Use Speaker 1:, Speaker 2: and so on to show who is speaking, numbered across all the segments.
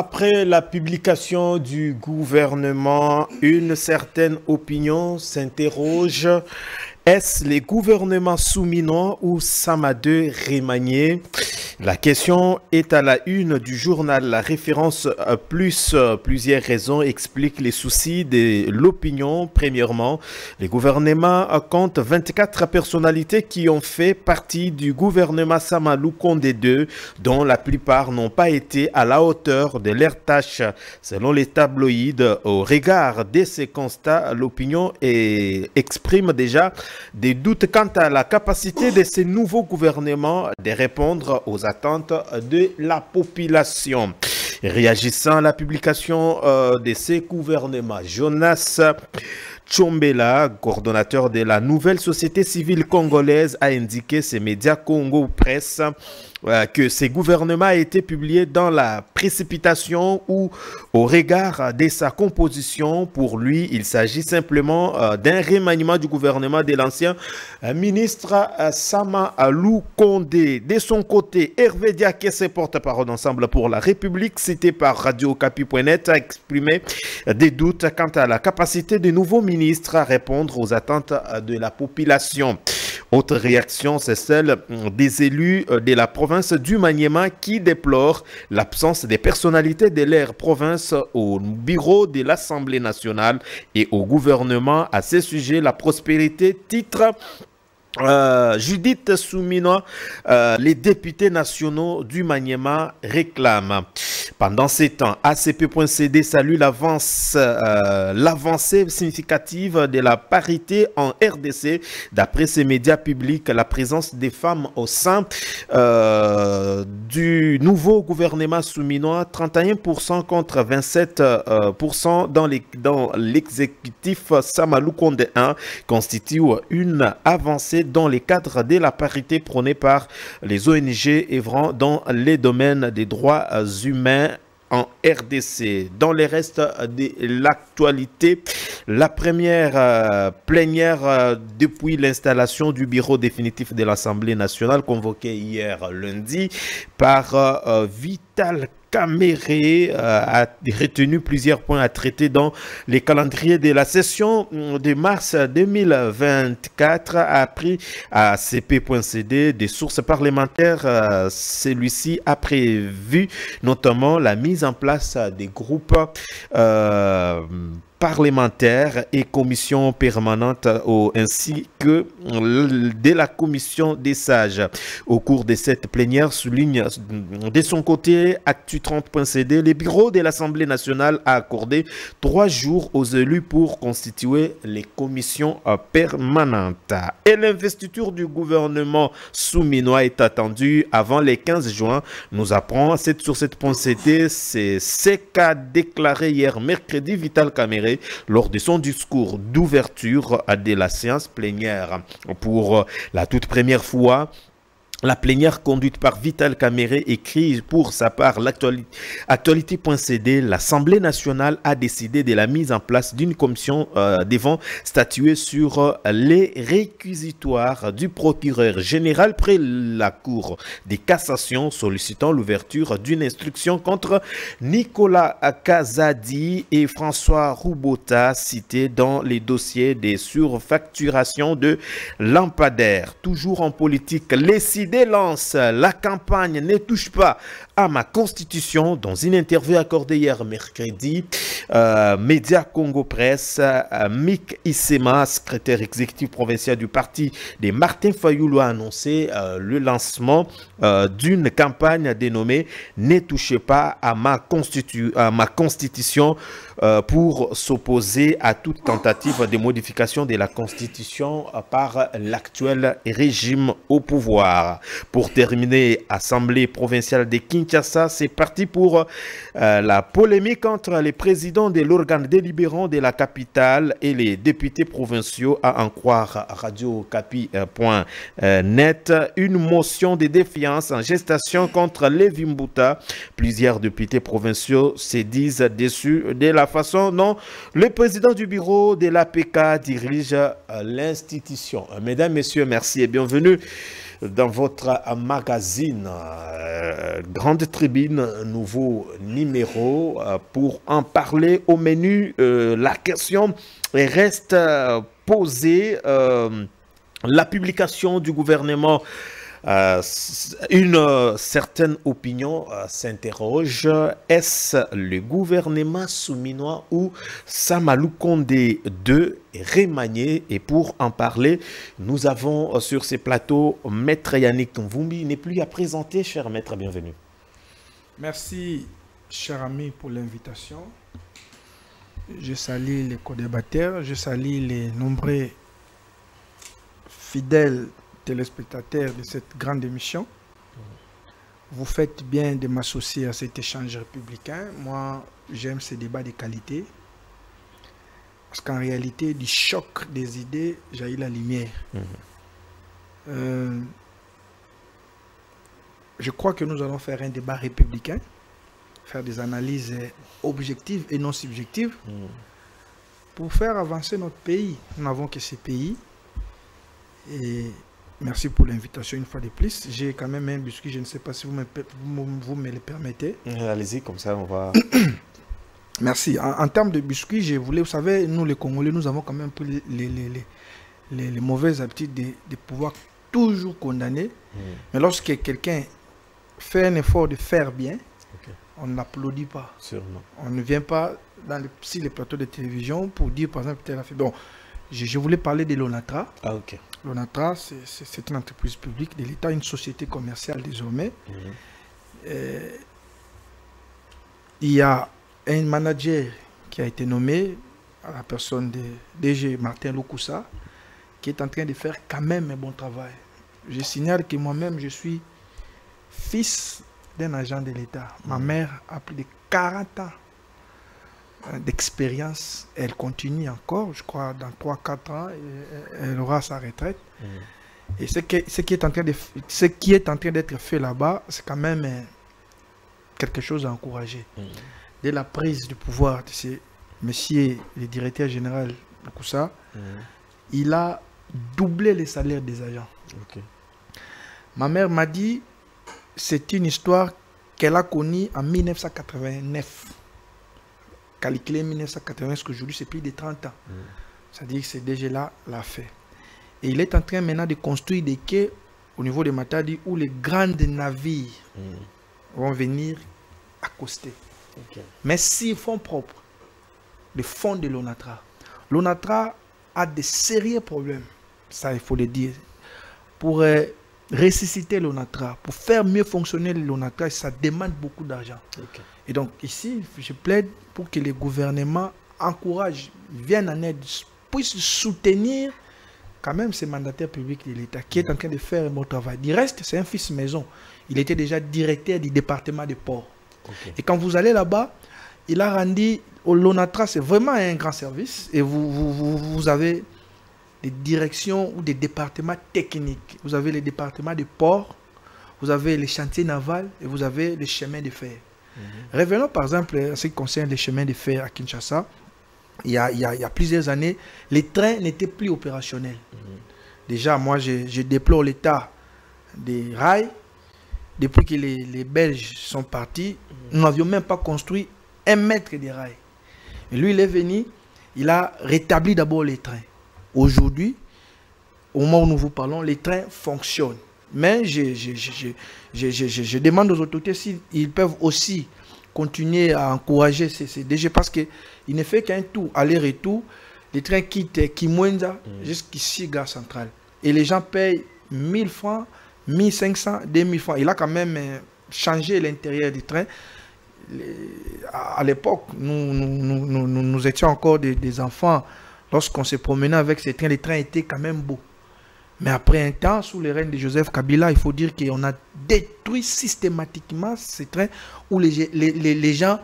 Speaker 1: après la publication du gouvernement, une certaine opinion s'interroge. Est-ce les gouvernements souminois ou Samadeu Remanié La question est à la une du journal. La référence plus plusieurs raisons explique les soucis de l'opinion. Premièrement, les gouvernements comptent 24 personnalités qui ont fait partie du gouvernement Samalou Condé II, dont la plupart n'ont pas été à la hauteur de leurs tâches. Selon les tabloïds, au regard de ces constats, l'opinion exprime déjà des doutes quant à la capacité de ces nouveaux gouvernements de répondre aux attentes de la population. Réagissant à la publication euh, de ces gouvernements, Jonas Chombela, coordonnateur de la nouvelle société civile congolaise, a indiqué ces médias Congo Presse que ces gouvernements a été publié dans la précipitation ou au regard de sa composition. Pour lui, il s'agit simplement euh, d'un remaniement du gouvernement de l'ancien euh, ministre Sama Alou Kondé. De son côté, Hervé Diakese, porte-parole d'ensemble pour la République, cité par Radio-Capi.net, a exprimé des doutes quant à la capacité des nouveaux ministres à répondre aux attentes de la population. Autre réaction, c'est celle des élus de la province du Maniema qui déplorent l'absence des personnalités de leur province au bureau de l'Assemblée nationale et au gouvernement. À ce sujet, la prospérité titre euh, Judith Soumino, euh, les députés nationaux du Maniema réclament. Pendant ces temps, ACP.cd salue euh, l'avancée significative de la parité en RDC. D'après ces médias publics, la présence des femmes au sein euh, du nouveau gouvernement souminois, 31% contre 27% dans l'exécutif Konde 1, constitue une avancée dans les cadres de la parité prônée par les ONG œuvrant dans les domaines des droits humains en RDC. Dans les restes de l'actualité, la première euh, plénière euh, depuis l'installation du bureau définitif de l'Assemblée nationale convoqué hier lundi par euh, Vital Caméré a retenu plusieurs points à traiter dans les calendriers de la session de mars 2024 a appris à CP.cd des sources parlementaires. Celui-ci a prévu notamment la mise en place des groupes euh, parlementaires et commissions permanentes ainsi que de la commission des sages. Au cours de cette plénière, souligne de son côté Actu30.cd, le bureau de l'Assemblée nationale a accordé trois jours aux élus pour constituer les commissions permanentes. Et l'investiture du gouvernement souminois est attendue avant les 15 juin. Nous apprend sur cette pensée, c'est ce qu'a déclaré hier mercredi Vital Caméré lors de son discours d'ouverture de la séance plénière. Pour la toute première fois, la plénière conduite par Vital Caméré écrit pour sa part l'actualité.cd, l'Assemblée nationale a décidé de la mise en place d'une commission euh, devant statuer sur euh, les réquisitoires du procureur général près la Cour des cassations sollicitant l'ouverture d'une instruction contre Nicolas Kazadi et François Roubota cités dans les dossiers des surfacturations de lampadaires. Toujours en politique, les lance la campagne ne touche pas à ma constitution dans une interview accordée hier mercredi. Euh, Média Congo Presse, euh, Mick Isema, secrétaire exécutif provincial du parti de Martin Fayoulou a annoncé euh, le lancement d'une campagne dénommée Ne touchez pas à ma, constitu à ma constitution pour s'opposer à toute tentative de modification de la constitution par l'actuel régime au pouvoir. Pour terminer, Assemblée provinciale de Kinshasa, c'est parti pour euh, la polémique entre les présidents de l'organe délibérant de la capitale et les députés provinciaux, à en croire radiocapi.net. Une motion de défiance en gestation contre Lévi Mbuta. Plusieurs députés provinciaux se disent déçus de la façon dont le président du bureau de l'APK dirige euh, l'institution. Mesdames, Messieurs, merci et bienvenue dans votre magazine euh, Grande Tribune, nouveau numéro. Euh, pour en parler au menu, euh, la question reste posée. la publication du gouvernement euh, une euh, certaine opinion euh, s'interroge. Est-ce le gouvernement souminois ou Samalou Kondé de Remagné Et pour en parler, nous avons sur ces plateaux Maître Yannick Mvumbi. N'est plus à présenter, cher Maître, bienvenue.
Speaker 2: Merci, cher ami, pour l'invitation. Je salue les co-débatteurs, je salue les nombreux fidèles téléspectateurs de cette grande émission. Vous faites bien de m'associer à cet échange républicain. Moi, j'aime ces débats de qualité. Parce qu'en réalité, du choc des idées jaillit la lumière. Mhm. Euh, je crois que nous allons faire un débat républicain, faire des analyses objectives et non subjectives mhm. pour faire avancer notre pays. Nous n'avons que ces pays. Et Merci pour l'invitation une fois de plus. J'ai quand même un biscuit, je ne sais pas si vous me, vous, me le permettez.
Speaker 1: Allez-y, comme ça on va...
Speaker 2: Merci. En, termes de biscuits, je voulais, vous savez, nous les Congolais, nous avons quand même peu les, les, les, mauvaises habitudes de, pouvoir toujours condamner. Hmm. Mais lorsque quelqu'un fait un effort de faire bien, on n'applaudit pas.
Speaker 1: Sûrement.
Speaker 2: On ne vient pas dans les, si les plateaux de télévision pour dire, par exemple, tel a fait. Bon, je, je voulais parler de l'ONATRA.
Speaker 1: Ah, ok.
Speaker 2: L'ONATRA, c'est une entreprise publique de l'État, une société commerciale désormais. Mhm. Euh, il y a un manager qui a été nommé à la personne de DG Martin Loukoussa, qui est en train de faire quand même un bon travail. Je signale que moi-même, je suis fils d'un agent de l'État. Ma mhm. mère a plus de 40 ans d'expérience, elle continue encore, je crois, dans 3-4 ans, elle aura sa retraite. Mm. Et ce qui, ce qui, est en train de, ce qui est en train d'être fait là-bas, c'est quand même euh, quelque chose à encourager. Mm. Dès la prise du pouvoir de ce monsieur, le directeur général de Koussa, mm. il a doublé les salaires des agents. Ma mère m'a dit, c'est une histoire qu'elle a connue en 1989 calculé 1980, ce qu'aujourd'hui c'est plus de 30 ans. Mm. C'est-à-dire que c'est déjà là l'a fait. Et il est en train maintenant de construire des quais au niveau de Matadi où les grands navires mm. vont venir accoster. Mais s'ils font propre, les fonds de l'ONATRA, l'ONATRA a de sérieux problèmes, ça il faut le dire, pour euh, ressusciter l'ONATRA, pour faire mieux fonctionner l'ONATRA, ça demande beaucoup d'argent. Et donc ici, je plaide pour que les gouvernements encouragent, viennent en aide, puissent soutenir quand même ces mandataires publics de l'État qui est en train de faire un bon travail. Du reste, c'est un fils maison. Il était déjà directeur du département des ports. Et quand vous allez là-bas, il a rendu au Lonatra, c'est vraiment un grand service. Et vous, vous, vous, avez des directions ou des départements techniques. Vous avez les départements des ports, vous avez les chantiers navals et vous avez les chemins de fer. Mhm. Revenons par exemple à ce qui concerne les chemins de fer à Kinshasa. Il y a, il y a, plusieurs années, les trains n'étaient plus opérationnels. Mhm. Déjà, moi, je, déplore l'état des rails. Depuis que les, Belges sont partis, mhm. nous n'avions même pas construit un mètre de rails. Et lui, il est venu, il a rétabli d'abord les trains. Aujourd'hui, au moment où nous vous parlons, les trains fonctionnent. Mais je, je, demande aux autorités s'ils peuvent aussi continuer à encourager ces, ces DG parce qu'il ne fait qu'un tour, aller-retour. Les trains quittent Kimwenza mm. jusqu'ici, gare centrale. Et les gens payent 1000 francs, 1500, 2000 francs. Il a quand même euh, changé l'intérieur du train. À l'époque, nous nous, nous, étions encore des, des enfants. Lorsqu'on se promenait avec ces trains, les trains étaient quand même beaux. Mais après un temps, sous les règnes de Joseph Kabila, il faut dire qu'on a détruit systématiquement ces trains où les, gens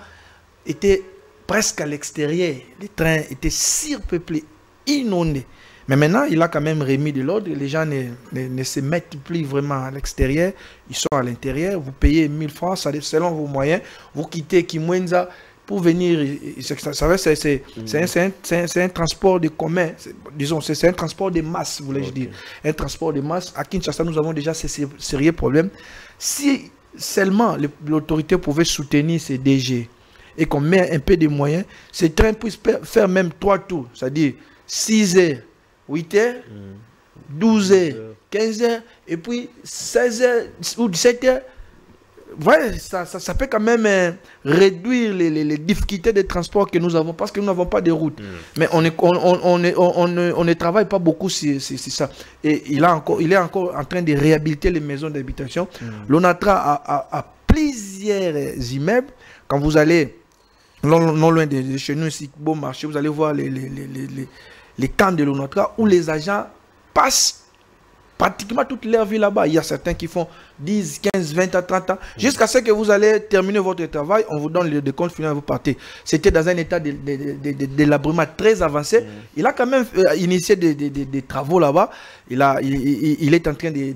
Speaker 2: étaient presque à l'extérieur. Les trains étaient surpeuplés, inondés. Mais maintenant, il a quand même remis de l'ordre. Les gens ne, ne, se mettent plus vraiment à l'extérieur. Ils sont à l'intérieur. Vous payez 1000 francs, selon vos moyens. Vous quittez Kimwenza, pour venir. C'est un, transport de commun, disons, c'est un transport de masse, voulais-je dire. Un transport de masse. À Kinshasa, nous avons déjà ces sérieux problèmes. Si seulement l'autorité pouvait soutenir ces DG et qu'on met un peu de moyens, ces trains puissent faire même trois tours, c'est-à-dire 6 heures, 8 heures, 12 heures, 15 heures, et puis 16 heures ou 17 heures ouais, ça, ça, peut quand même euh, réduire les, les, difficultés de transport que nous avons parce que nous n'avons pas de route. Mm. Mais on, est, on, on, on, on, ne travaille pas beaucoup sur, ça. Et il, a encore, il est encore en train de réhabiliter les maisons d'habitation. Mm. L'ONATRA a, a, plusieurs immeubles. Quand vous allez non, non loin de, chez nous, ici, Beau Marché, vous allez voir les, les, les, les camps de l'ONATRA où les agents passent pratiquement toute leur vie là-bas. Il y a certains qui font 10, 15, 20 à 30 ans. Jusqu'à ce que vous allez terminer votre travail, on vous donne le décompte final et vous partez. C'était dans un état de, de, très avancé. Mm. Il a quand même euh, initié des, travaux là-bas. Il, a, il, est en train de,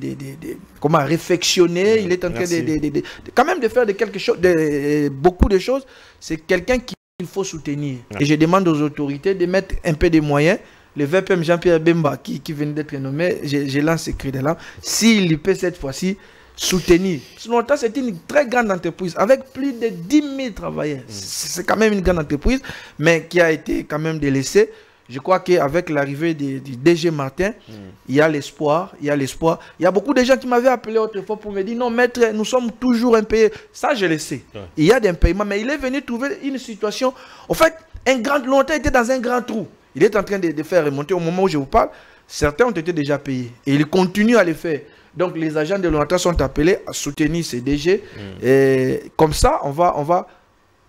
Speaker 2: comment, réfectionner. Mm. Il est en train de, quand même de faire de quelque chose, de, beaucoup de choses. C'est quelqu'un qu'il faut soutenir. Et je demande aux autorités de mettre un peu de moyens le VPM Jean-Pierre Bemba, qui, qui vient d'être nommé, je, lance ce cri de là, s'il peut cette fois-ci soutenir. Sinon, c'est une très grande entreprise avec plus de 10 000 travailleurs. Mm. C'est quand même une grande entreprise, mais qui a été quand même délaissée. Je crois qu'avec l'arrivée du, DG Martin, mm. il y a l'espoir, il y a l'espoir. Il y a beaucoup de gens qui m'avaient appelé autrefois pour me dire, non, maître, nous sommes toujours un pays. Ça, je le sais. Il y a des paiements, mais il est venu trouver une situation. En fait, un grand, longtemps était dans un grand trou. Il est en train de, faire remonter. Au moment où je vous parle, certains ont été déjà payés. Et il continue à le faire. Donc les agents de l'ONATA sont appelés à soutenir ces DG. Mm. Et comme ça, on va, on va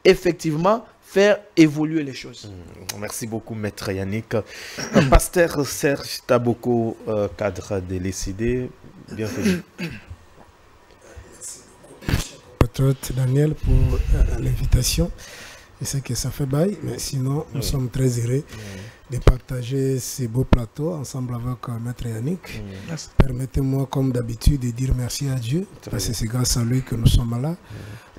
Speaker 2: effectivement faire évoluer les choses.
Speaker 1: Mm. Merci beaucoup, Maître Yannick. Pasteur Serge Taboko, euh, cadre de l'ECD, bienvenue.
Speaker 3: Merci Daniel pour euh, l'invitation. Je sais que ça fait bail, mais sinon, nous sommes très heureux de partager ces beaux plateaux ensemble avec euh, Maître Yannick. Permettez-moi, comme d'habitude, de dire merci à Dieu, parce que c'est grâce à lui que nous sommes là.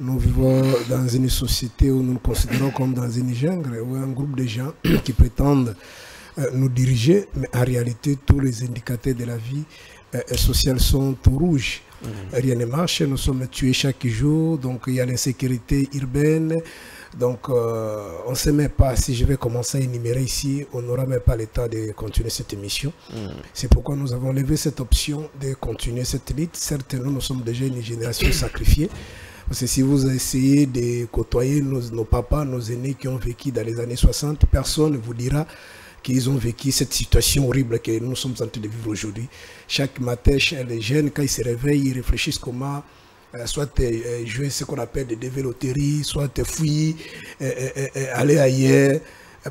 Speaker 3: Nous vivons dans une société où nous nous considérons comme dans une jungle, où un groupe de gens qui prétendent euh, nous diriger, mais en réalité, tous les indicateurs de la vie euh, sociale sont tout rouges. Rien ne marche, nous sommes tués chaque jour, donc il y a l'insécurité urbaine, donc, euh, on ne sait même pas si je vais commencer à énumérer ici, on n'aura même pas le temps de continuer cette émission. Hmm. C'est pourquoi nous avons levé cette option de continuer cette lutte. Certes, nous, nous sommes déjà une génération sacrifiée. Parce que si vous essayez de côtoyer nos, nos, papas, nos aînés qui ont vécu dans les années 60, personne ne vous dira qu'ils ont vécu cette situation horrible que nous sommes en train de vivre aujourd'hui. Chaque matin, les jeunes, quand ils se réveillent, ils réfléchissent comment soit euh, jouer ce qu'on appelle des dévéloteries, soit fuir, euh, aller ailleurs,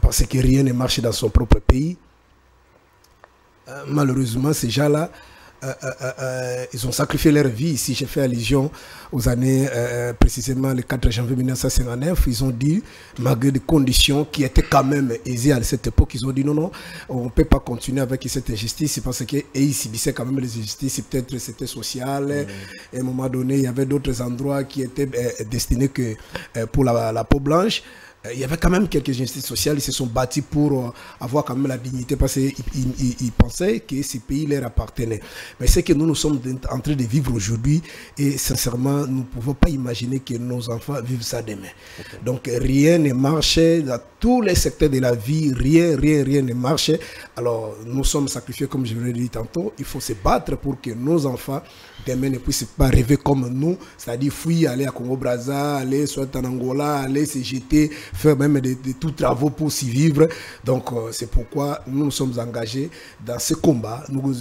Speaker 3: parce que rien ne marche dans son propre pays. malheureusement, ces gens-là, euh, euh, euh, ils ont sacrifié leur vie. Ici, j'ai fait allusion aux années, précisément le 4 janvier 1959. Ils ont dit, malgré des conditions qui étaient quand même aisées à cette époque, ils ont dit non, non, on ne peut pas continuer avec cette injustice parce que ils subissaient quand même les injustices. Peut-être c'était social. Mm. à un moment donné, il y avait d'autres endroits qui étaient destinés que pour la, la peau blanche. Euh, il y avait quand même quelques injustices sociales. Ils se sont bâtis pour euh, avoir quand même la dignité parce qu'ils pensaient que ces pays leur appartenaient. Mais c'est que nous, nous sommes en train de vivre aujourd'hui et sincèrement, nous ne pouvons pas imaginer que nos enfants vivent ça demain. Donc rien ne marchait dans tous les secteurs de la vie. Rien, rien, rien ne marchait. Alors nous sommes sacrifiés, comme je l'ai dit tantôt. Il faut se battre pour que nos enfants demain ne puissent pas rêver comme nous, c'est-à-dire fuir, aller à Congo-Braza, aller soit en Angola, aller se jeter, faire même de, de tous travaux pour s'y vivre. Donc euh, c'est pourquoi nous nous sommes engagés dans ce combat. Nous,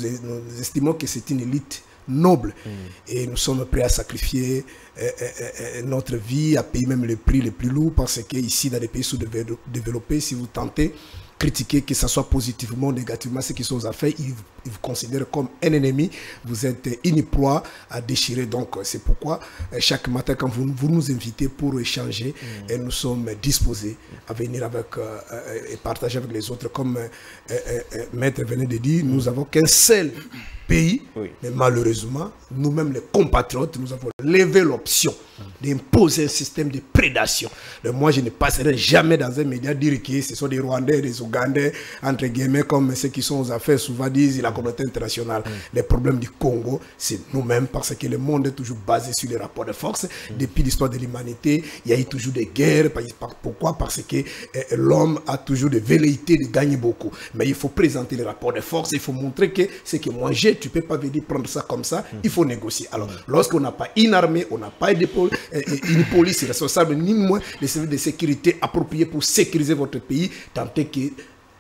Speaker 3: estimons que c'est une élite noble mm. et nous sommes prêts à sacrifier euh, euh, notre vie, à payer même le prix le plus lourd parce que ici dans les pays sous-développés, si vous tentez critiquer, que ce soit positivement ou négativement, ce qu'ils sont à faire, ils, vous considèrent comme un ennemi. Vous êtes une proie à déchirer. Donc, c'est pourquoi euh, chaque matin, quand vous, vous nous invitez pour échanger, mm. et nous sommes disposés à venir avec euh, euh, et partager avec les autres. Comme Maître venait de dire, nous avons qu'un seul pays. Mais malheureusement, nous-mêmes, les compatriotes, nous avons levé l'option d'imposer un système de prédation. moi, je ne passerai jamais dans un média dire que ce sont des Rwandais, des Ougandais, entre guillemets, comme ceux qui sont aux affaires, souvent disent la communauté internationale. Les problèmes du Congo, c'est nous-mêmes, parce que le monde est toujours basé sur les rapports de force. Depuis l'histoire de l'humanité, il y a eu toujours des guerres. Pourquoi? Parce que eh, l'homme a toujours des velléités de gagner beaucoup. Mais il faut présenter les rapports de force, il faut montrer que ce que moi j'ai, tu peux pas venir prendre ça comme ça, il faut négocier. Alors, lorsqu'on n'a pas une armée, on n'a pas d'épaule, une police responsable, ni moins des services de sécurité appropriés pour sécuriser votre pays, tant que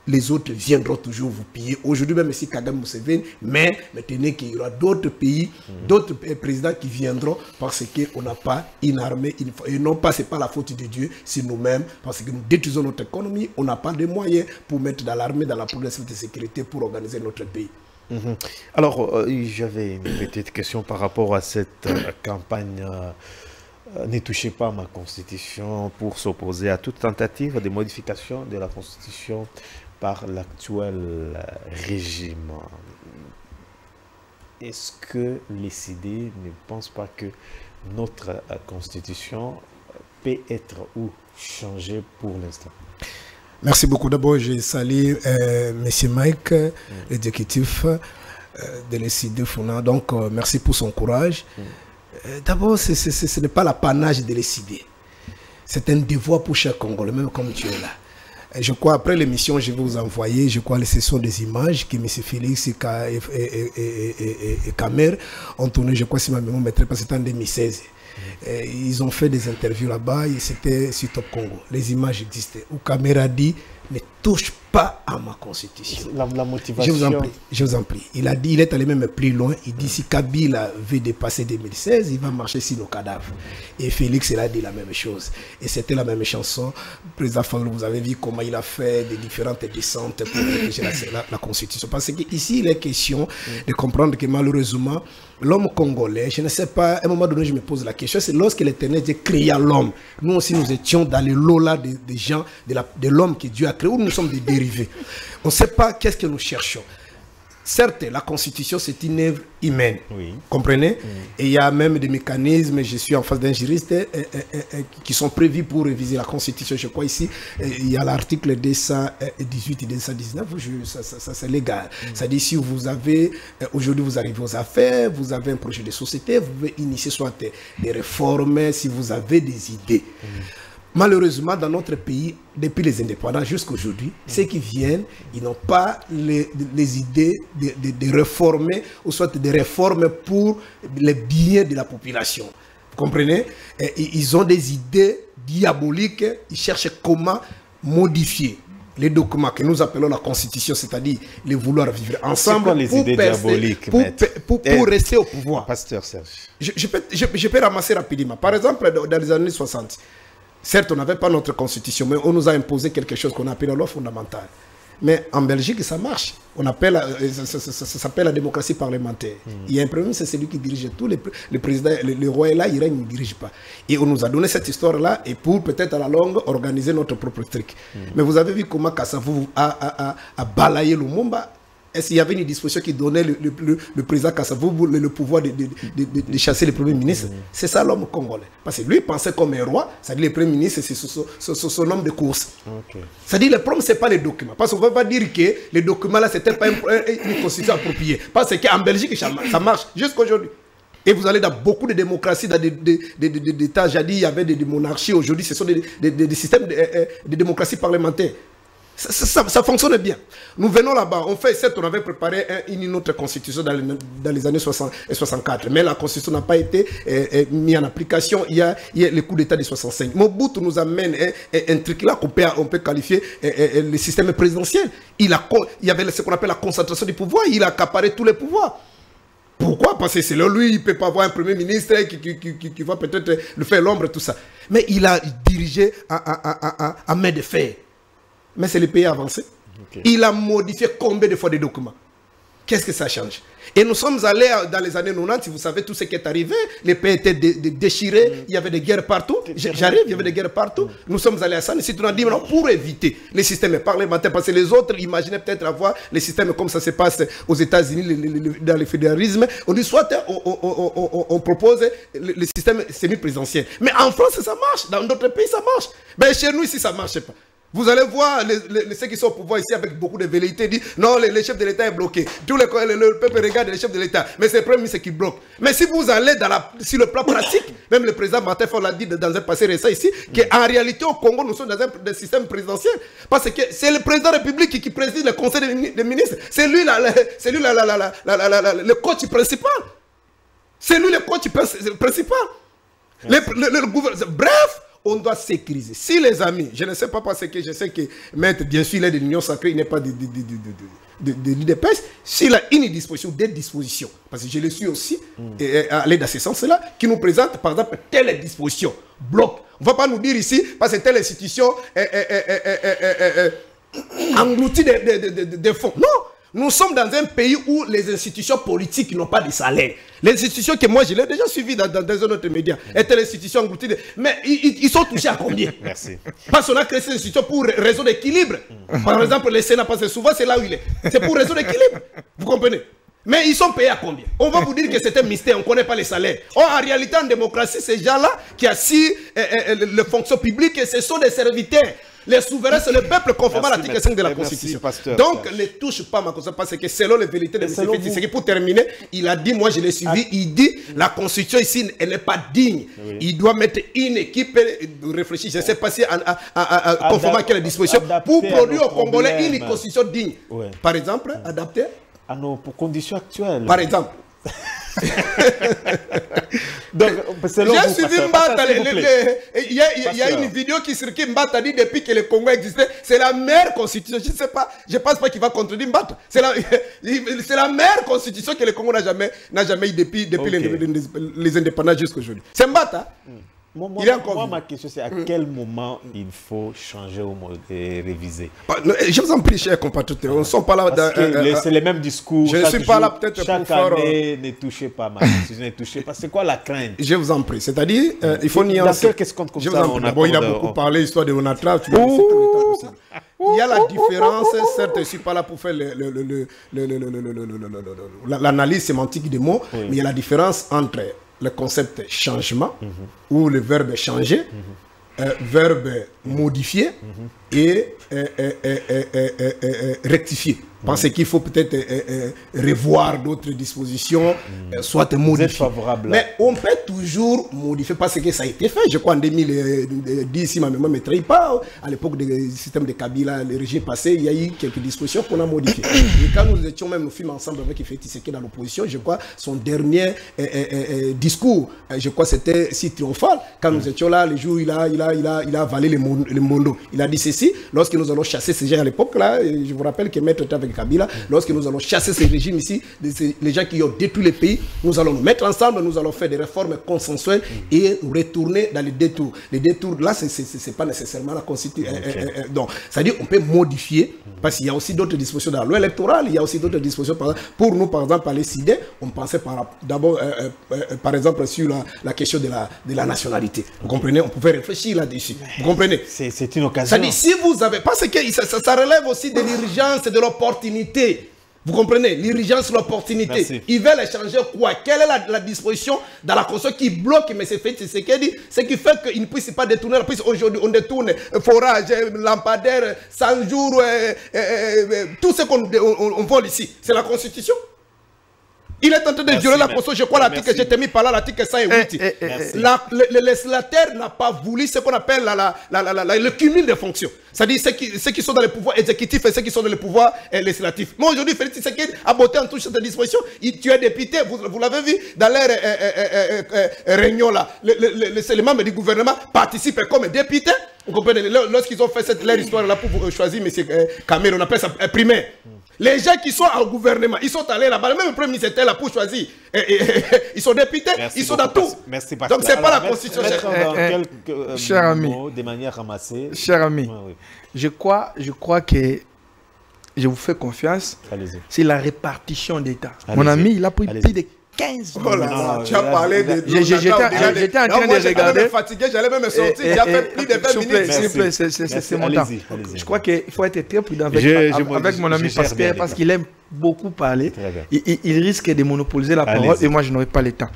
Speaker 3: les autres viendront toujours vous piller. Aujourd'hui, même si Kagame Museveni, mais maintenant qu'il y aura d'autres pays, d'autres présidents qui viendront parce qu'on n'a pas une armée. Et non pas, ce n'est pas la faute de Dieu, c'est nous-mêmes, parce que nous détruisons notre économie, on n'a pas de moyens pour mettre dans l'armée, dans la police de sécurité pour organiser notre pays.
Speaker 1: Mhm. Alors, euh, j'avais une petite question par rapport à cette euh, campagne. Euh, ne touchez pas ma constitution pour s'opposer à toute tentative de modification de la constitution par l'actuel régime. Est-ce que les CD ne pensent pas que notre constitution peut être ou changer pour l'instant?
Speaker 3: Merci beaucoup. D'abord, je salue euh, M. Mike, mm. l'exécutif euh, de l'ECD FUNA. Donc, euh, merci pour son courage. Mm. Euh, d'abord, ce n'est pas l'apanage de l'ECD. C'est un devoir pour chaque Congolais, même comme tu es là. Je crois, après l'émission, je vais vous envoyer, je crois, ce sont des images que M. Félix et, et, Kamer ont tourné, je crois, si ma mémoire pas, c'était en 2016. Ils ont fait des interviews là-bas et c'était sur Top Congo. Les images existaient. Où Kamer a dit ne touche pas à ma constitution.
Speaker 1: La, motivation.
Speaker 3: Je vous en prie. Je vous en prie. Il a dit, il est allé même plus loin. Il dit si Kabila veut dépasser 2016, il va marcher sur nos cadavres. Et Félix, il a dit la même chose. Et c'était la même chanson. Président Fanglo, vous avez vu comment il a fait des différentes descentes pour protéger la, la, constitution. Parce qu'ici, il est question de comprendre que malheureusement, l'homme congolais, je ne sais pas, à un moment donné, je me pose la question, c'est lorsque l'Éternel Dieu créa l'homme. Nous aussi, nous étions dans le lot là des, gens, de l'homme que Dieu a créé, où nous sommes des On ne sait pas qu'est-ce que nous cherchons. Certes, la Constitution, c'est une œuvre humaine. Oui. Comprenez Et il y a même des mécanismes, je suis en face d'un juriste, euh, euh, euh, qui sont prévus pour réviser la Constitution. Je crois ici, il y a l'article 218 et 219, ça, ça, c'est légal. Ça dit si vous avez, aujourd'hui vous arrivez aux affaires, vous avez un projet de société, vous pouvez initier soit des, réformes si vous avez des idées. Malheureusement, dans notre pays, depuis les indépendants jusqu'à aujourd'hui, ceux qui viennent, ils n'ont pas les, idées de, réformer, ou soit des réformes pour le bien de la population. Vous comprenez? Ils ont des idées diaboliques, ils cherchent comment modifier les documents que nous appelons la Constitution, c'est-à-dire les vouloir vivre ensemble
Speaker 1: les idées diaboliques,
Speaker 3: pour, pour, rester au pouvoir.
Speaker 1: Pasteur Serge.
Speaker 3: Je, peux, je, peux ramasser rapidement. Par exemple, dans les années 60, Certes, on n'avait pas notre constitution, mais on nous a imposé quelque chose qu'on appelle la loi fondamentale. Mais en Belgique, ça marche. On appelle, euh, ça, s'appelle la démocratie parlementaire. Hmm. Il y a un premier c'est celui qui dirige tout. Le, président, le, roi est là, il règne, il ne dirige pas. Et on nous a donné cette histoire-là, et pour peut-être à la longue, organiser notre propre truc. Hmm. Mais vous avez vu comment Kassavou a, a, balayé le Mumba est-ce qu'il y avait une disposition qui donnait le, le, président Kassavou le, pouvoir de, de, chasser le premier ministre mm. C'est ça l'homme congolais. Parce que lui il pensait comme un roi, c'est-à-dire le premier ministre, c'est son, homme de course. C'est-à-dire le problème, ce n'est pas les documents. Parce qu'on ne va pas dire que les documents là, c'était pas une, constitution appropriée. Parce qu'en Belgique, ça marche jusqu'à aujourd'hui. Et vous allez dans beaucoup de démocraties, dans des, États jadis, il y avait des, monarchies. Aujourd'hui, ce sont des, systèmes de démocratie parlementaire. Ça, fonctionne bien. Nous venons là-bas, on fait, certes, on avait préparé une autre constitution dans les, années 60 et 64, mais la constitution n'a pas été euh, euh, mise en application. Il y a, il y le coup d'État de 65. Mobutu nous amène un, truc là qu'on peut, qualifier euh, le système présidentiel. Il, a, il y avait ce qu'on appelle la concentration du pouvoir, il a accaparé tous les pouvoirs. Pourquoi? Parce que c'est lui, il ne peut pas avoir un premier ministre qui, qui, va peut-être le faire l'ombre, tout ça. Mais il a dirigé à main de fer mais c'est le pays avancé. Il a modifié combien de fois des documents? Qu'est-ce que ça change? Et nous sommes allés dans les années 90, vous savez tout ce qui est arrivé. Les pays étaient déchirés, il y avait des guerres partout. J'arrive, il y avait des guerres partout. Nous sommes allés à ça. nous avons dit, non, pour éviter les systèmes parlementaires, parce que les autres imaginaient peut-être avoir les systèmes comme ça se passe aux États-Unis, dans le fédéralisme. On dit, soit on, propose le, système semi-présidentiel. Mais en France, ça marche. Dans d'autres pays, ça marche. Mais ben, chez nous, ici, ça ne marche pas. Vous allez voir les, ceux qui sont au pouvoir ici avec beaucoup de velléité disent non, le, chef de l'État est bloqué. Tout le, le, peuple regarde le chef de l'État. Mais c'est le premier ministre qui bloque. Mais si vous allez dans la, sur le plan pratique, même le président Martin l'a dit dans un passé récent ici, qu'en réalité au Congo, nous sommes dans un, système présidentiel. Parce que c'est le président de la République qui, préside le conseil des, ministres. C'est lui, c'est lui le coach principal. C'est lui le coach principal. Le, le, bref, on doit sécuriser. Si les amis, je ne sais pas parce que je sais que Maître, bien sûr, il est de l'Union sacrée, il n'est pas de, de, de, s'il a une disposition, des dispositions, parce que je le suis aussi, mm. et, l'aide dans ce sens-là, qui nous présente, par exemple, telle disposition, bloc. On ne va pas nous dire ici, parce que telle institution est, engloutie de fonds. Non, nous sommes dans un pays où les institutions politiques n'ont pas de salaire. Les institutions que moi, je l'ai déjà suivies dans, dans, dans, un autre média, étaient les institutions englouties. Mais ils, sont touchés à combien? Merci. Parce qu'on a créé ces institutions pour raison d'équilibre. Par exemple, le Sénat, parce que souvent c'est là où il est. C'est pour raison d'équilibre. Vous comprenez? Mais ils sont payés à combien? On va vous dire que c'est un mystère, on ne connaît pas les salaires. Or, en réalité, en démocratie, ces gens-là qui assis eh, eh, eh, les fonctions publiques, ce sont des serviteurs. Les souverains, c'est le peuple conforme à l'article 5 de la Constitution. Donc, ne touche pas ma Constitution parce que selon les vérités de M. que pour terminer, il a dit, moi je l'ai suivi, ah. il dit la Constitution ici, elle n'est pas digne. Il doit mettre une équipe de réfléchir, je ne sais pas si conforme à quelle disposition, pour produire au Congolais une Constitution digne. Par exemple, adapter
Speaker 1: à nos conditions actuelles.
Speaker 3: Par exemple. Donc, J'ai suivi Mbata. Il y, a une vidéo qui circule. Mbata dit depuis que le Congo existait, c'est la meilleure constitution. Je ne sais pas, je pense pas qu'il va contredire Mbata. C'est la, la meilleure constitution que le Congo n'a jamais, jamais eu depuis, depuis les, indépendances jusqu'à aujourd'hui. C'est Mbata. Hmm.
Speaker 1: Moi, ma question, c'est à quel moment il faut changer ou réviser
Speaker 3: bah, Je vous en prie, chers compatriotes, on ne sont pas là...
Speaker 1: Euh, euh, c'est les mêmes discours.
Speaker 3: Je ne suis pas là peut-être
Speaker 1: pour faire... année, ne touchez pas ma décision, ne touchez pas. C'est quoi la crainte
Speaker 3: Je vous en prie. C'est-à-dire, euh, il faut nuancer...
Speaker 1: Dans quel comme ça,
Speaker 3: bon, il a beaucoup parlé, histoire de Onatra. Tu il y a la différence, certes, je ne suis pas là pour faire l'analyse sémantique des mots, mais il y a la différence entre le concept changement, mm -hmm. ou le verbe changer, mm -hmm. euh, verbe modifier mm -hmm. et rectifier. Pensez qu'il faut peut-être euh, euh, revoir d'autres dispositions, euh, soit modifier. Mais on peut toujours modifier parce que ça a été fait. Je crois en 2010, si ma mémoire ne me trahit pas, à l'époque du système de Kabila, le régime passé, il y a eu quelques dispositions qu'on a modifiées. Et quand nous étions même, nous films ensemble avec Ifeti Seke dans l'opposition, je crois, son dernier discours, je crois c'était si triomphal, quand nous hmm. étions là, le jour où il a, il a, il a, il a avalé le, monde, Il a dit ceci, lorsque nous allons chasser ces gens à l'époque, là, je vous rappelle que Maître était avec Kabila, lorsque nous allons chasser ces régimes ici, les gens qui ont détruit le pays, nous allons nous mettre ensemble, nous allons faire des réformes consensuelles et retourner dans les détours. Les détours, là, ce n'est pas nécessairement la Constitution. Euh, euh, euh, donc, c'est-à-dire on peut modifier, parce qu'il y a aussi d'autres dispositions dans la loi électorale, il y a aussi d'autres dispositions. pour nous, par exemple, l'ECD, on pensait d'abord, par exemple, sur la, question de la, de la nationalité. Vous comprenez? On pouvait réfléchir là-dessus. Vous comprenez?
Speaker 1: C'est une occasion.
Speaker 3: C'est-à-dire, si vous avez... Parce que ça, ça relève aussi de l'urgence et de l'opportunité. Vous comprenez? L'urgence, l'opportunité. Ils veulent échanger quoi? Quelle est la, disposition dans la Constitution qui bloque c'est fait, c'est ce qui dit, ce qui fait qu'ils ne puissent pas détourner la. Aujourd'hui, on détourne forage, lampadaire, 100 jours, tout ce qu'on vole ici. C'est la Constitution? Il est en train de violer la Constitution. Je crois l'article, j'ai mis par là l'article 108. Eh, eh, eh, le, législateur n'a pas voulu ce qu'on appelle le cumul de fonctions. C'est-à-dire ceux qui, ceux qui, sont dans le pouvoir exécutif et ceux qui sont dans le pouvoir législatif. Moi aujourd'hui, Félix Tshisekedi a botté en touche cette disposition. Il, tu es député, vous, vous l'avez vu dans leur réunion là. les membres du gouvernement participent comme députés. Vous comprenez? Lorsqu'ils ont fait cette, leur histoire là pour choisir M. Cameron, on appelle ça primaire. Les gens qui sont au gouvernement, ils sont allés là-bas. Même le premier ministre était là pour choisir. ils sont députés, ils sont dans tout.
Speaker 1: Merci,
Speaker 3: Donc, ce n'est pas la constitution.
Speaker 2: Euh, cher ami,
Speaker 1: de manière ramassée.
Speaker 2: Cher ami, je, crois, je crois que je vous fais confiance, c'est la répartition d'État. Mon ami, il a pris plus de 15
Speaker 3: Oh là
Speaker 2: minutes.
Speaker 3: là, tu as parlé de.
Speaker 2: J'étais- en train de regarder.
Speaker 3: fatigué, j'allais même me sortir. Il a
Speaker 2: et-
Speaker 3: fait plus de 20
Speaker 2: s'il vous plaît,
Speaker 3: minutes.
Speaker 2: S'il vous plaît, c'est- mon temps. Je crois qu'il faut être très prudent avec, mon ami Pascal parce qu'il aime beaucoup parler. Il, risque de monopoliser la parole et moi je n'aurai pas le temps.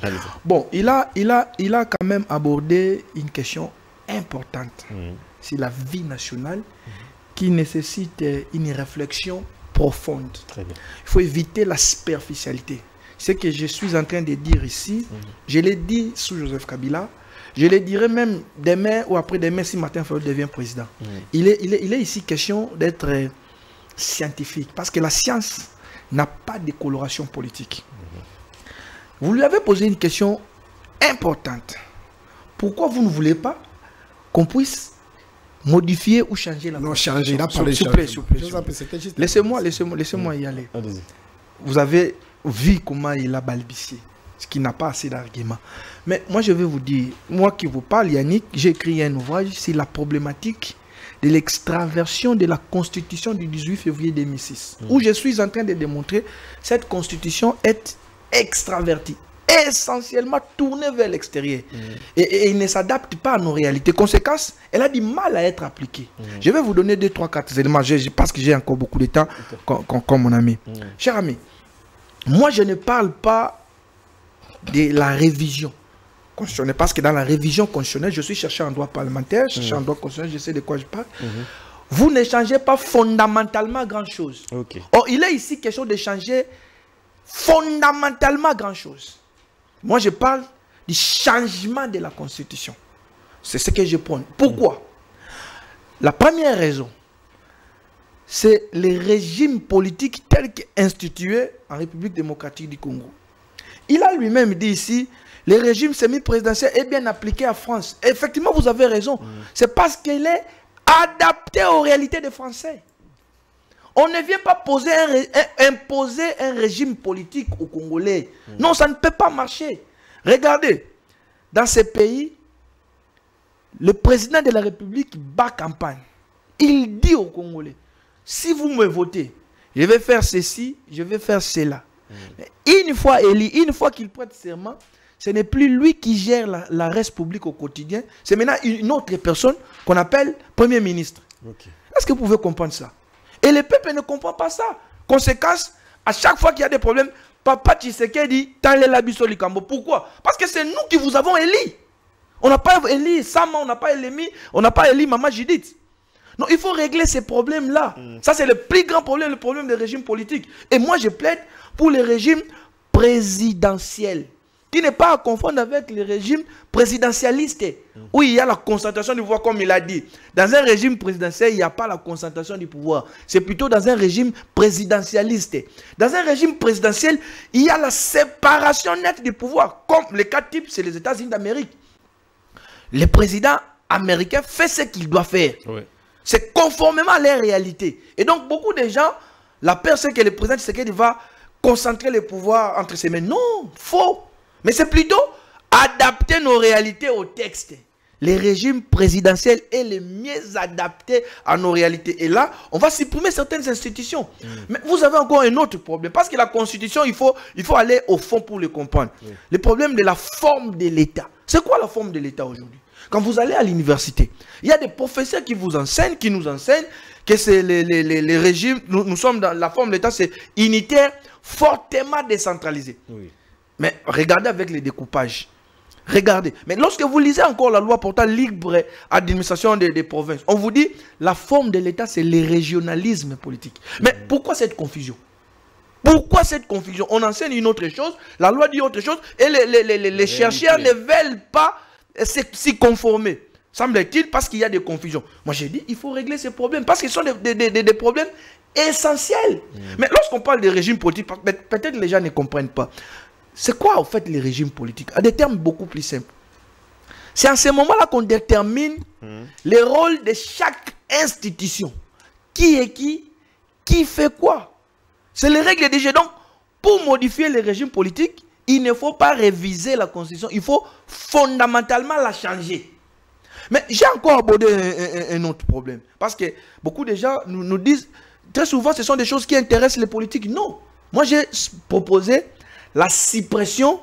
Speaker 2: Bon, il a, il, a, il a quand même abordé une question importante. C'est la vie nationale qui nécessite euh, une réflexion profonde.
Speaker 1: Très bien.
Speaker 2: Il faut éviter la superficialité. Ce que je suis en train de dire ici, je l'ai dit sous Joseph Kabila, je le dirai même demain ou après-demain si Martin Fayot devient président. Il, est, il, est, il est ici question d'être euh, scientifique parce que la science n'a pas de coloration politique. Vous lui avez posé une question importante. Pourquoi vous ne voulez pas qu'on puisse modifier ou changer la
Speaker 3: Non, changer, de
Speaker 2: S'il vous plaît,
Speaker 3: changer.
Speaker 2: s'il vous plaît, Laissez-moi, laissez-moi, laissez-moi y aller. Vous avez vu comment il a balbutié, ce qui n'a pas assez d'arguments. Mais moi, je vais vous dire, moi qui vous parle, Yannick, j'ai écrit un ouvrage sur la problématique de l'extraversion de la Constitution du 18 février 2006, où je suis en train de démontrer cette Constitution est extravertie, essentiellement tournée vers l'extérieur. Et, et il ne s'adapte pas à nos réalités. Conséquence, elle a du mal à être appliquée. Je vais vous donner deux, trois, quatre éléments, je- je- parce que j'ai encore beaucoup de temps, comme, comme- comme mon ami. Cher ami, moi, je ne parle pas de la révision constitutionnelle, parce que dans la révision constitutionnelle, je suis chercheur en droit parlementaire, chercheur en droit constitutionnel, je sais de quoi je parle. Vous ne changez pas fondamentalement grand-chose. Or, il est ici question de changer fondamentalement grand-chose. Moi, je parle du changement de la Constitution. C'est ce que je prends. Pourquoi? La première raison, c'est le régime politique tel qu'institué en République démocratique du Congo. Il a lui-même dit ici, le régime semi-présidentiel est bien appliqué à France. Effectivement, vous avez raison. C'est parce qu'il est adapté aux réalités des Français. On ne vient pas poser un imposer un régime politique aux Congolais. Non, ça ne peut pas marcher. Regardez, dans ces pays, le président de la République bat campagne. Il dit aux Congolais, si vous me votez, je vais faire ceci, je vais faire cela. Mais Une fois élu, une fois qu'il prête serment, ce n'est plus lui qui gère la, la reste publique au quotidien, c'est maintenant une autre personne qu'on appelle Premier ministre. Est-ce que vous pouvez comprendre ça? Et le peuple ne comprend pas ça. Conséquence, à chaque fois qu'il y a des problèmes, Papa Tshisekedi dit biso likambo. Pourquoi? Parce que c'est nous qui vous avons élu. On n'a pas élu Sama, on n'a pas élu, on n'a pas élu Maman Judith. Non, il faut régler ces problèmes-là. Ça, c'est le plus grand problème, le problème des régimes politiques. Et moi, je plaide pour le régime présidentiel, qui n'est pas à confondre avec le régime présidentialiste, où il y a la concentration du pouvoir, comme il a dit. Dans un régime présidentiel, il n'y a pas la concentration du pouvoir. C'est plutôt dans un régime présidentialiste. Dans un régime présidentiel, il y a la séparation nette du pouvoir, comme le cas type, c'est les États-Unis d'Amérique. Le président américain fait ce qu'il doit faire.
Speaker 1: Ouais.
Speaker 2: C'est conformément à la réalité. Et donc, beaucoup de gens, la c'est que le président Tshisekedi va concentrer le pouvoir entre ses mains. Non, faux. Mais c'est plutôt adapter nos réalités au texte. Le régime présidentiel est le mieux adapté à nos réalités. Et là, on va supprimer certaines institutions. Mais vous avez encore un autre problème. Parce que la Constitution, il faut, il faut aller au fond pour le comprendre. Le problème de la forme de l'État. C'est quoi la forme de l'État aujourd'hui? Quand vous allez à l'université, il y a des professeurs qui vous enseignent, qui nous enseignent que c'est les, les, les, les régimes, nous, nous sommes dans la forme de l'État, c'est unitaire, fortement décentralisé.
Speaker 1: Oui.
Speaker 2: Mais regardez avec les découpages. Regardez. Mais lorsque vous lisez encore la loi portant libre administration des, des provinces, on vous dit la forme de l'État, c'est le régionalisme politique. Mais pourquoi cette confusion? Pourquoi cette confusion? On enseigne une autre chose, la loi dit autre chose, et les, les, les, les- chercheurs ne veulent pas s'y- conformer. Semble-t-il parce qu'il y a des confusions. Moi j'ai dit, il faut régler ces problèmes, parce qu'ils sont des, des- des- des- des problèmes essentiels. Mais lorsqu'on parle de régime politique, peut- peut-être les gens ne comprennent pas. C'est quoi en fait les régimes politiques? À des termes beaucoup plus simples. C'est en ce moment-là qu'on détermine les rôles de chaque institution. Qui est qui? Qui fait quoi? C'est les règles du jeu. Donc, pour modifier les régimes politiques, il ne faut pas réviser la constitution, il faut fondamentalement la changer. Mais j'ai encore abordé un, un- un autre problème. Parce que beaucoup de gens nous, nous disent, très souvent, ce sont des choses qui intéressent les politiques. Non. Moi, j'ai proposé la suppression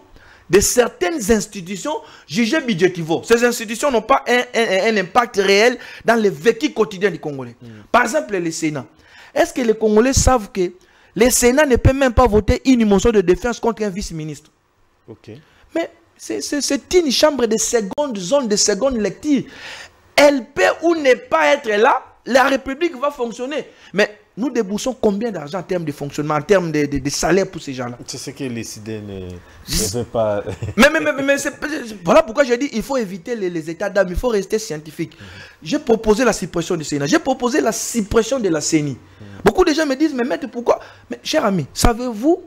Speaker 2: de certaines institutions jugées budgétivores. Ces institutions n'ont pas un, impact réel dans le vécu quotidien des Congolais. Mm. Par exemple, le Sénat. Est-ce que les Congolais savent que le Sénat ne peut même pas voter une motion de défense contre un vice-ministre Mais c'est une chambre de seconde zone, de seconde lecture. Elle peut ou ne pas être là, la République va fonctionner. Mais nous déboursons combien d'argent en termes de fonctionnement, en termes de, de, salaire pour ces gens-là
Speaker 1: C'est ce que les CID ne, veulent pas.
Speaker 2: mais, mais, mais, mais voilà pourquoi j'ai dit il faut éviter les, états d'âme, il faut rester scientifique. J'ai proposé la suppression du Sénat, j'ai proposé la suppression de la CENI. Beaucoup de gens me disent mais maître, pourquoi? Mais cher ami, savez-vous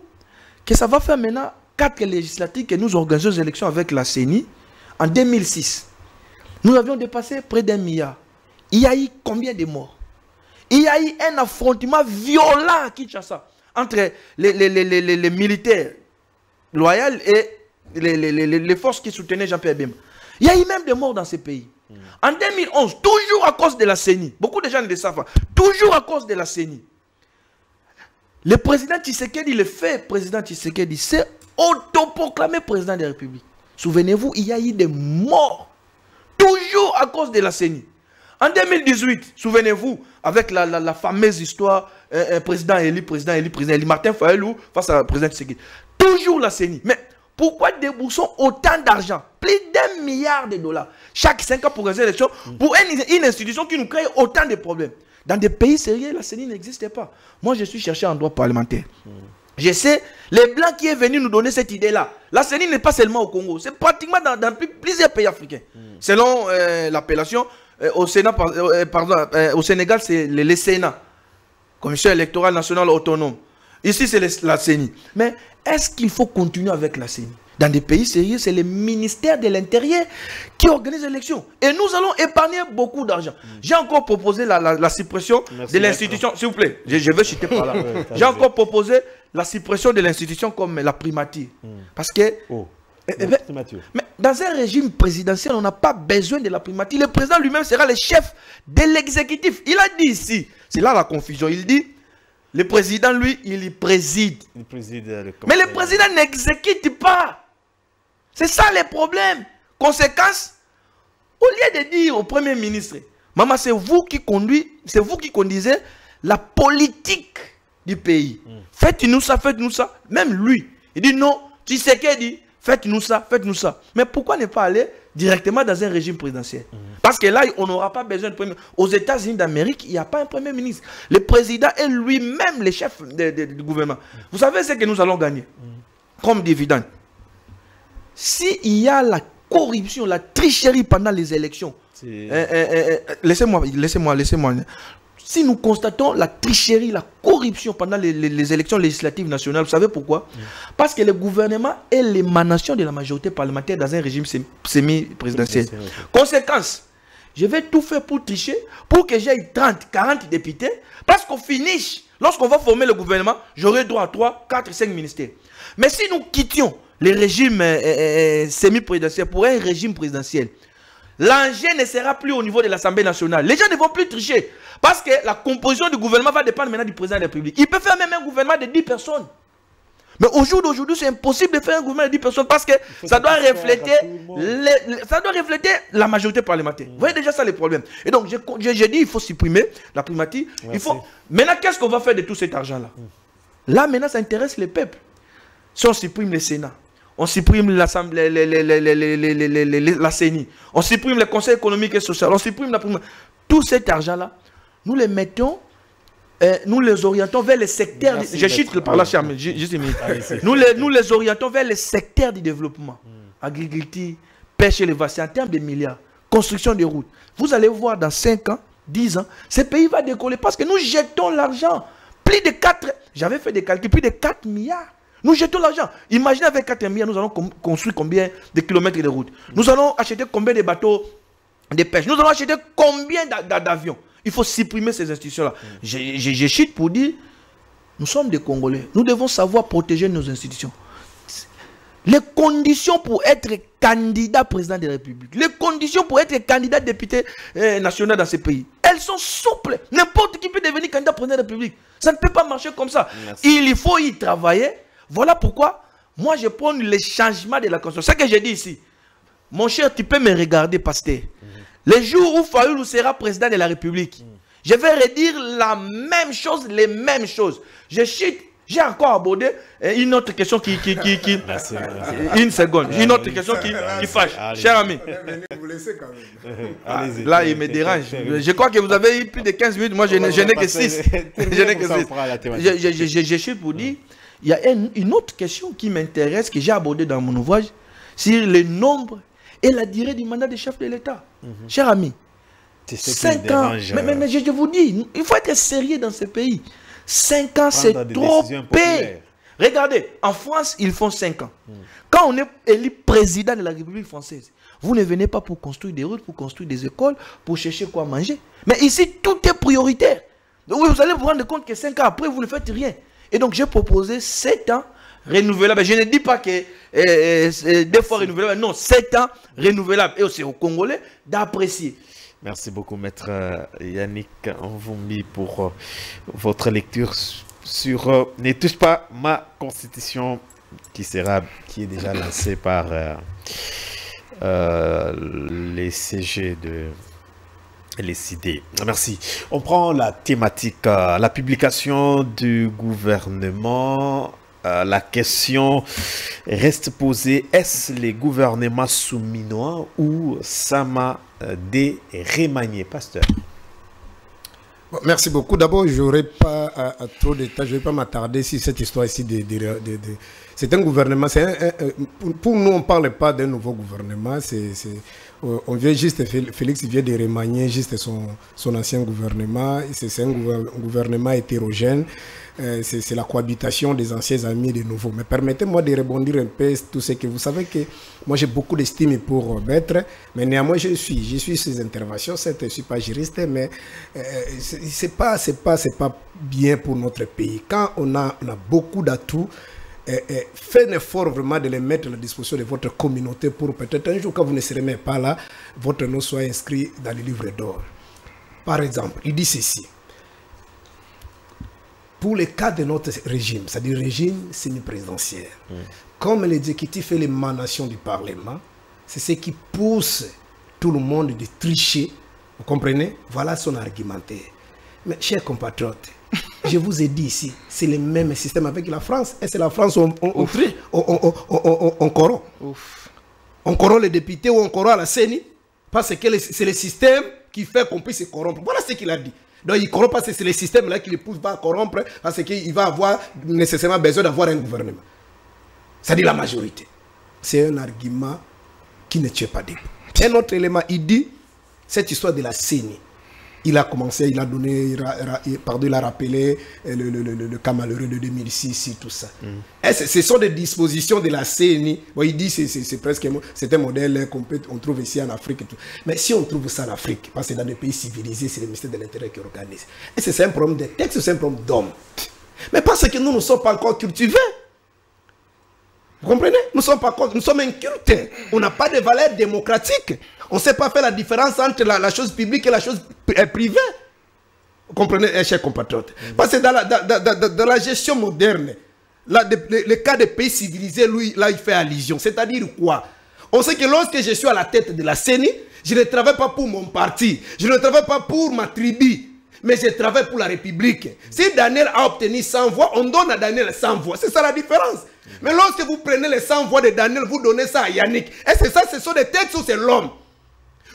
Speaker 2: que ça va faire maintenant quatre législatives que nous organisons les élections avec la CENI? En 2006 Nous avions dépassé près d'un milliard. Il y a eu combien de morts? Il y a eu un affrontement violent à Kinshasa entre les, militaires loyaux et les, forces qui soutenaient Jean-Pierre Bemba. Il y a eu même des morts dans ces pays. En 2011, toujours à cause de la CENI, beaucoup de gens ne le savent pas, toujours à cause de la CENI, le président Tshisekedi, le fait président Tshisekedi, s'est autoproclamé président de la République. Souvenez-vous, il y a eu des morts, toujours à cause de la CENI. En 2018, souvenez-vous, avec la, fameuse histoire, un président élu, président élu, président élu, Martin Fayelou face à président Tshisekedi. Toujours la CENI. Mais pourquoi déboursons autant d'argent? Plus d'un milliard de dollars chaque 5 ans pour les élections, pour une, institution qui nous crée autant de problèmes. Dans des pays sérieux, la CENI n'existait pas. Moi, je suis cherché en droit parlementaire. Je sais, les Blancs qui est venu nous donner cette idée-là, la CENI n'est pas seulement au Congo, c'est pratiquement dans, plusieurs pays africains. Selon euh, l'appellation, euh, au, Sénat, euh, pardon, euh, au Sénégal, c'est le, Sénat, Commission électorale nationale autonome. Ici, c'est la CENI. Mais est-ce qu'il faut continuer avec la CENI? Dans des pays sérieux, c'est le ministère de l'Intérieur qui organise l'élection. Et nous allons épargner beaucoup d'argent. J'ai encore proposé la, suppression de l'institution. S'il vous plaît, je, veux citer par là. J'ai encore proposé la suppression de l'institution comme la primature. Hmm. Parce que oh. Eh, eh ben, mais dans un régime présidentiel, on n'a pas besoin de la primature. Le président lui-même sera le chef de l'exécutif. Il a dit ici, c'est là la confusion, il dit, le président, lui, il y préside. mais le président n'exécute pas. C'est ça le problème. Conséquence, au lieu de dire au Premier ministre, maman, c'est vous qui conduisez, c'est vous qui conduisez la politique du pays. Hmm. Faites-nous ça, faites-nous ça. Même lui, il dit non, tu sais qu'il dit, Faites-nous ça, faites-nous ça. Mais pourquoi ne pas aller directement dans un régime présidentiel? Parce que là, on n'aura pas besoin de premier ministre. Aux États-Unis d'Amérique, il n'y a pas un premier ministre. Le président est lui-même le chef du gouvernement. Vous savez ce que nous allons gagner? Comme dividende S'il y a la corruption, la tricherie pendant les élections, eh, eh, eh, laissez-moi, laissez-moi, laissez-moi si nous constatons la tricherie, la corruption pendant les, élections législatives nationales, vous savez pourquoi? Parce que le gouvernement est l'émanation de la majorité parlementaire dans un régime semi-présidentiel. Conséquence, je vais tout faire pour tricher, pour que j'aie 30, 40 députés, parce qu'au finish, lorsqu'on va former le gouvernement, j'aurai droit à 3, 4, 5 ministères. Mais si nous quittions le régime euh, euh, euh, semi-présidentiel pour un régime présidentiel, l'enjeu ne sera plus au niveau de l'Assemblée nationale. Les gens ne vont plus tricher. Parce que la composition du gouvernement va dépendre maintenant du président de la République. Il peut faire même un gouvernement de 10 personnes. Mais au jour d'aujourd'hui, c'est impossible de faire un gouvernement de 10 personnes parce que ça doit, refléter ça doit refléter la majorité parlementaire. Vous voyez déjà ça les problèmes. Et donc, j'ai dit il faut supprimer la primatie. Il faut... Maintenant, qu'est-ce qu'on va faire de tout cet argent-là? Là, maintenant, ça intéresse les peuples. Si on supprime le Sénat, on supprime l'Assemblée, la CENI, on supprime le Conseil économique et social, on supprime la Tout cet argent-là, nous les mettons, euh, nous les orientons vers les secteurs. je chute par là, juste nous, les, nous les orientons vers les secteurs du développement. Hmm. Agriculture, pêche et élevation, en termes de milliards. Construction de routes. Vous allez voir dans 5 ans, 10 ans, ce pays va décoller parce que nous jetons l'argent. Plus de 4, j'avais fait des calculs, plus de 4 milliards. Nous jetons l'argent. Imaginez avec 4 milliards, nous allons construire combien de kilomètres de routes. Nous allons acheter combien de bateaux de pêche. Nous allons acheter combien d'avions. Il faut supprimer ces institutions-là. J'ai chute pour dire, nous sommes des Congolais. Nous devons savoir protéger nos institutions. Les conditions pour être candidat président de la République, les conditions pour être candidat député euh, national dans ce pays, elles elles sont souples. N'importe qui peut devenir candidat président de la République. Ça ne peut pas marcher comme ça. Il faut y travailler. Voilà pourquoi moi je prends le changement de la Constitution. C'est ce que j'ai dit ici. Mon cher, tu peux me regarder, pasteur. Le jour où Fayoulou sera président de la République, je vais redire la même chose, les mêmes choses. Je chute j'ai encore abordé euh, une autre question qui... qui, qui, qui Une seconde. Une autre question qui, qui fâche. Cher ami. Ah, là, il me dérange. Je crois que vous avez eu plus de 15 minutes. Moi, je n'ai que 6. Je n'ai que 6. Je suis pour dire, il y a une autre question qui m'intéresse, que j'ai abordée dans mon ouvrage, sur le nombre et la durée du mandat des chefs de l'État. Mhm. Cher ami, 5 ans. Mais, mais, mais je vous dis, il faut être sérieux dans ce pays. 5 ans, c'est trop peu. Regardez, en France, ils font 5 ans. Hmm. Quand on est élu président de la République française, vous ne venez pas pour construire des routes, pour construire des écoles, pour chercher quoi manger. Mais ici, tout est prioritaire. Donc vous allez vous rendre compte que 5 ans après, vous ne faites rien. Et donc, j'ai proposé 7 ans renouvelables. Je ne dis pas que eh, eh, deux fois renouvelables. Non, 7 ans renouvelables. Et aussi aux Congolais d'apprécier.
Speaker 1: Merci beaucoup, maître euh, Yannick mis pour euh, votre lecture sur euh, Ne touche pas ma constitution qui sera qui est déjà lancée par les CG de les CD. Merci. On prend la thématique, la publication du gouvernement la question reste posée, est-ce les gouvernements souminois ou Sama euh, des Remanier, pasteur
Speaker 3: Merci beaucoup. D'abord, je n'aurai pas trop de je ne vais pas m'attarder sur cette histoire ici. C'est un gouvernement, pour, nous, on ne parle pas d'un nouveau gouvernement, euh, on vient juste, Félix vient de remanier juste son, son ancien gouvernement. C'est un gouvernement hétérogène. Euh, c'est la cohabitation des anciens amis et des nouveaux. Mais permettez-moi de rebondir un peu tout ce que vous savez que moi j'ai beaucoup d'estime pour Maître, mais néanmoins je suis, je suis ses interventions. Certes, je ne suis pas juriste, mais euh, c'est pas, c'est pas, c'est pas bien pour notre pays. Quand on a, on a beaucoup d'atouts, faites un effort vraiment de les mettre à la disposition de votre communauté pour peut-être un jour, quand vous ne serez même pas là, votre nom soit inscrit dans les livres d'or. Par exemple, il dit ceci. Pour le cas de notre régime, c'est-à-dire régime semi-présidentiel, mm. comme l'exécutif est l'émanation du Parlement, c'est ce qui pousse tout le monde de tricher. Vous comprenez? Voilà son argumentaire. Mais chers compatriotes, je vous ai dit ici, c'est le même système avec la France. Et c'est la France où on, on, on, on corrompt. On corrompt les députés ou on corrompt la CENI. Parce que c'est le système qui fait qu'on puisse se corrompre. Voilà ce qu'il a dit. Donc il corrompt parce que c'est le système là qui le pousse pas à corrompre parce qu'il va avoir nécessairement besoin d'avoir un gouvernement. Ça dit la majorité. C'est un argument qui ne tient pas debout. Un autre élément, il dit cette histoire de la CENI il a commencé, il a donné, pardon, il a rappelé euh, le, le, le, le cas malheureux de 2006 et tout ça. Mm. Et ce sont des dispositions de la CNI. Bon, il dit que c'est presque c'est un modèle qu'on on trouve ici en Afrique. Et tout. Mais si on trouve ça en Afrique, parce que dans des pays civilisés, c'est le ministère de l'Intérieur qui organise. Et c'est un problème de texte, c'est un problème d'homme. Mais parce que nous ne sommes pas encore cultivés. Vous comprenez? Nous sommes pas nous sommes incultes. On n'a pas de valeurs démocratiques. On ne sait pas faire la différence entre la, chose publique et la chose euh, privée. Vous comprenez, eh, chers compatriotes? Parce que dans la, dans, la gestion moderne, le, cas des pays civilisés, lui, là, il fait allusion. C'est-à-dire quoi? On sait que lorsque je suis à la tête de la CENI, je ne travaille pas pour mon parti, je ne travaille pas pour ma tribu, mais je travaille pour la République. Si Daniel a obtenu 100 voix, on donne à Daniel 100 voix. C'est ça la différence. Mais lorsque vous prenez les 100 voix de Daniel, vous donnez ça à Yannick. Et c'est ça, ce sont des textes ou c'est l'homme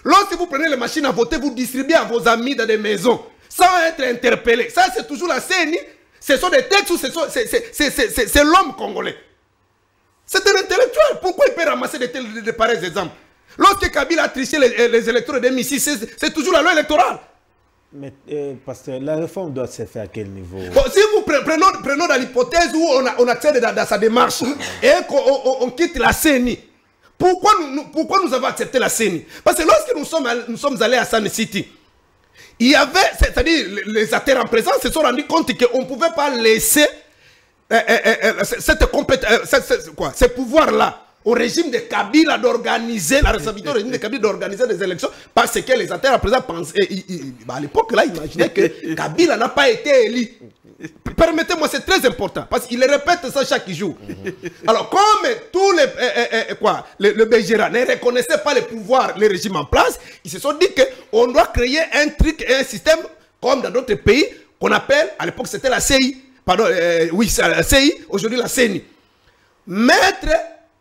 Speaker 3: Lorsque vous prenez les machines à voter, vous distribuez à vos amis dans des maisons sans être interpellé. Ça, c'est toujours la CENI. Ce sont des textes ou c'est l'homme congolais. C'est un intellectuel. Pourquoi il peut ramasser de, tels, de pareils exemples? Lorsque Kabila a triché les, les électeurs de 2006, c'est toujours la loi électorale.
Speaker 1: Mais, euh, la réforme doit se faire à quel niveau?
Speaker 3: Si vous prenez, prenons, dans l'hypothèse où on, a, on accède dans, sa démarche et qu'on on quitte la CENI, pourquoi nous, pourquoi nous avons accepté la CENI Parce que lorsque nous sommes, nous sommes allés à San City, il y avait, c'est-à-dire les acteurs en présence se sont rendus compte qu'on ne pouvait pas laisser euh, euh, euh, cette, quoi, ce pouvoir-là au régime de Kabila d'organiser, la responsabilité au régime de Kabila d'organiser des élections parce que les acteurs à présent pensaient, bah, à l'époque là, imaginaient que Kabila n'a pas été élu. Permettez-moi, c'est très important parce qu'il répète ça chaque jour. Alors, comme tous les, eh, eh, quoi, le, le ne reconnaissaient pas le pouvoir, le régime en place, ils se sont dit qu'on doit créer un truc et un système comme dans d'autres pays qu'on appelle, à l'époque c'était la CI, pardon, euh, oui, la CI, aujourd'hui la CENI. Mettre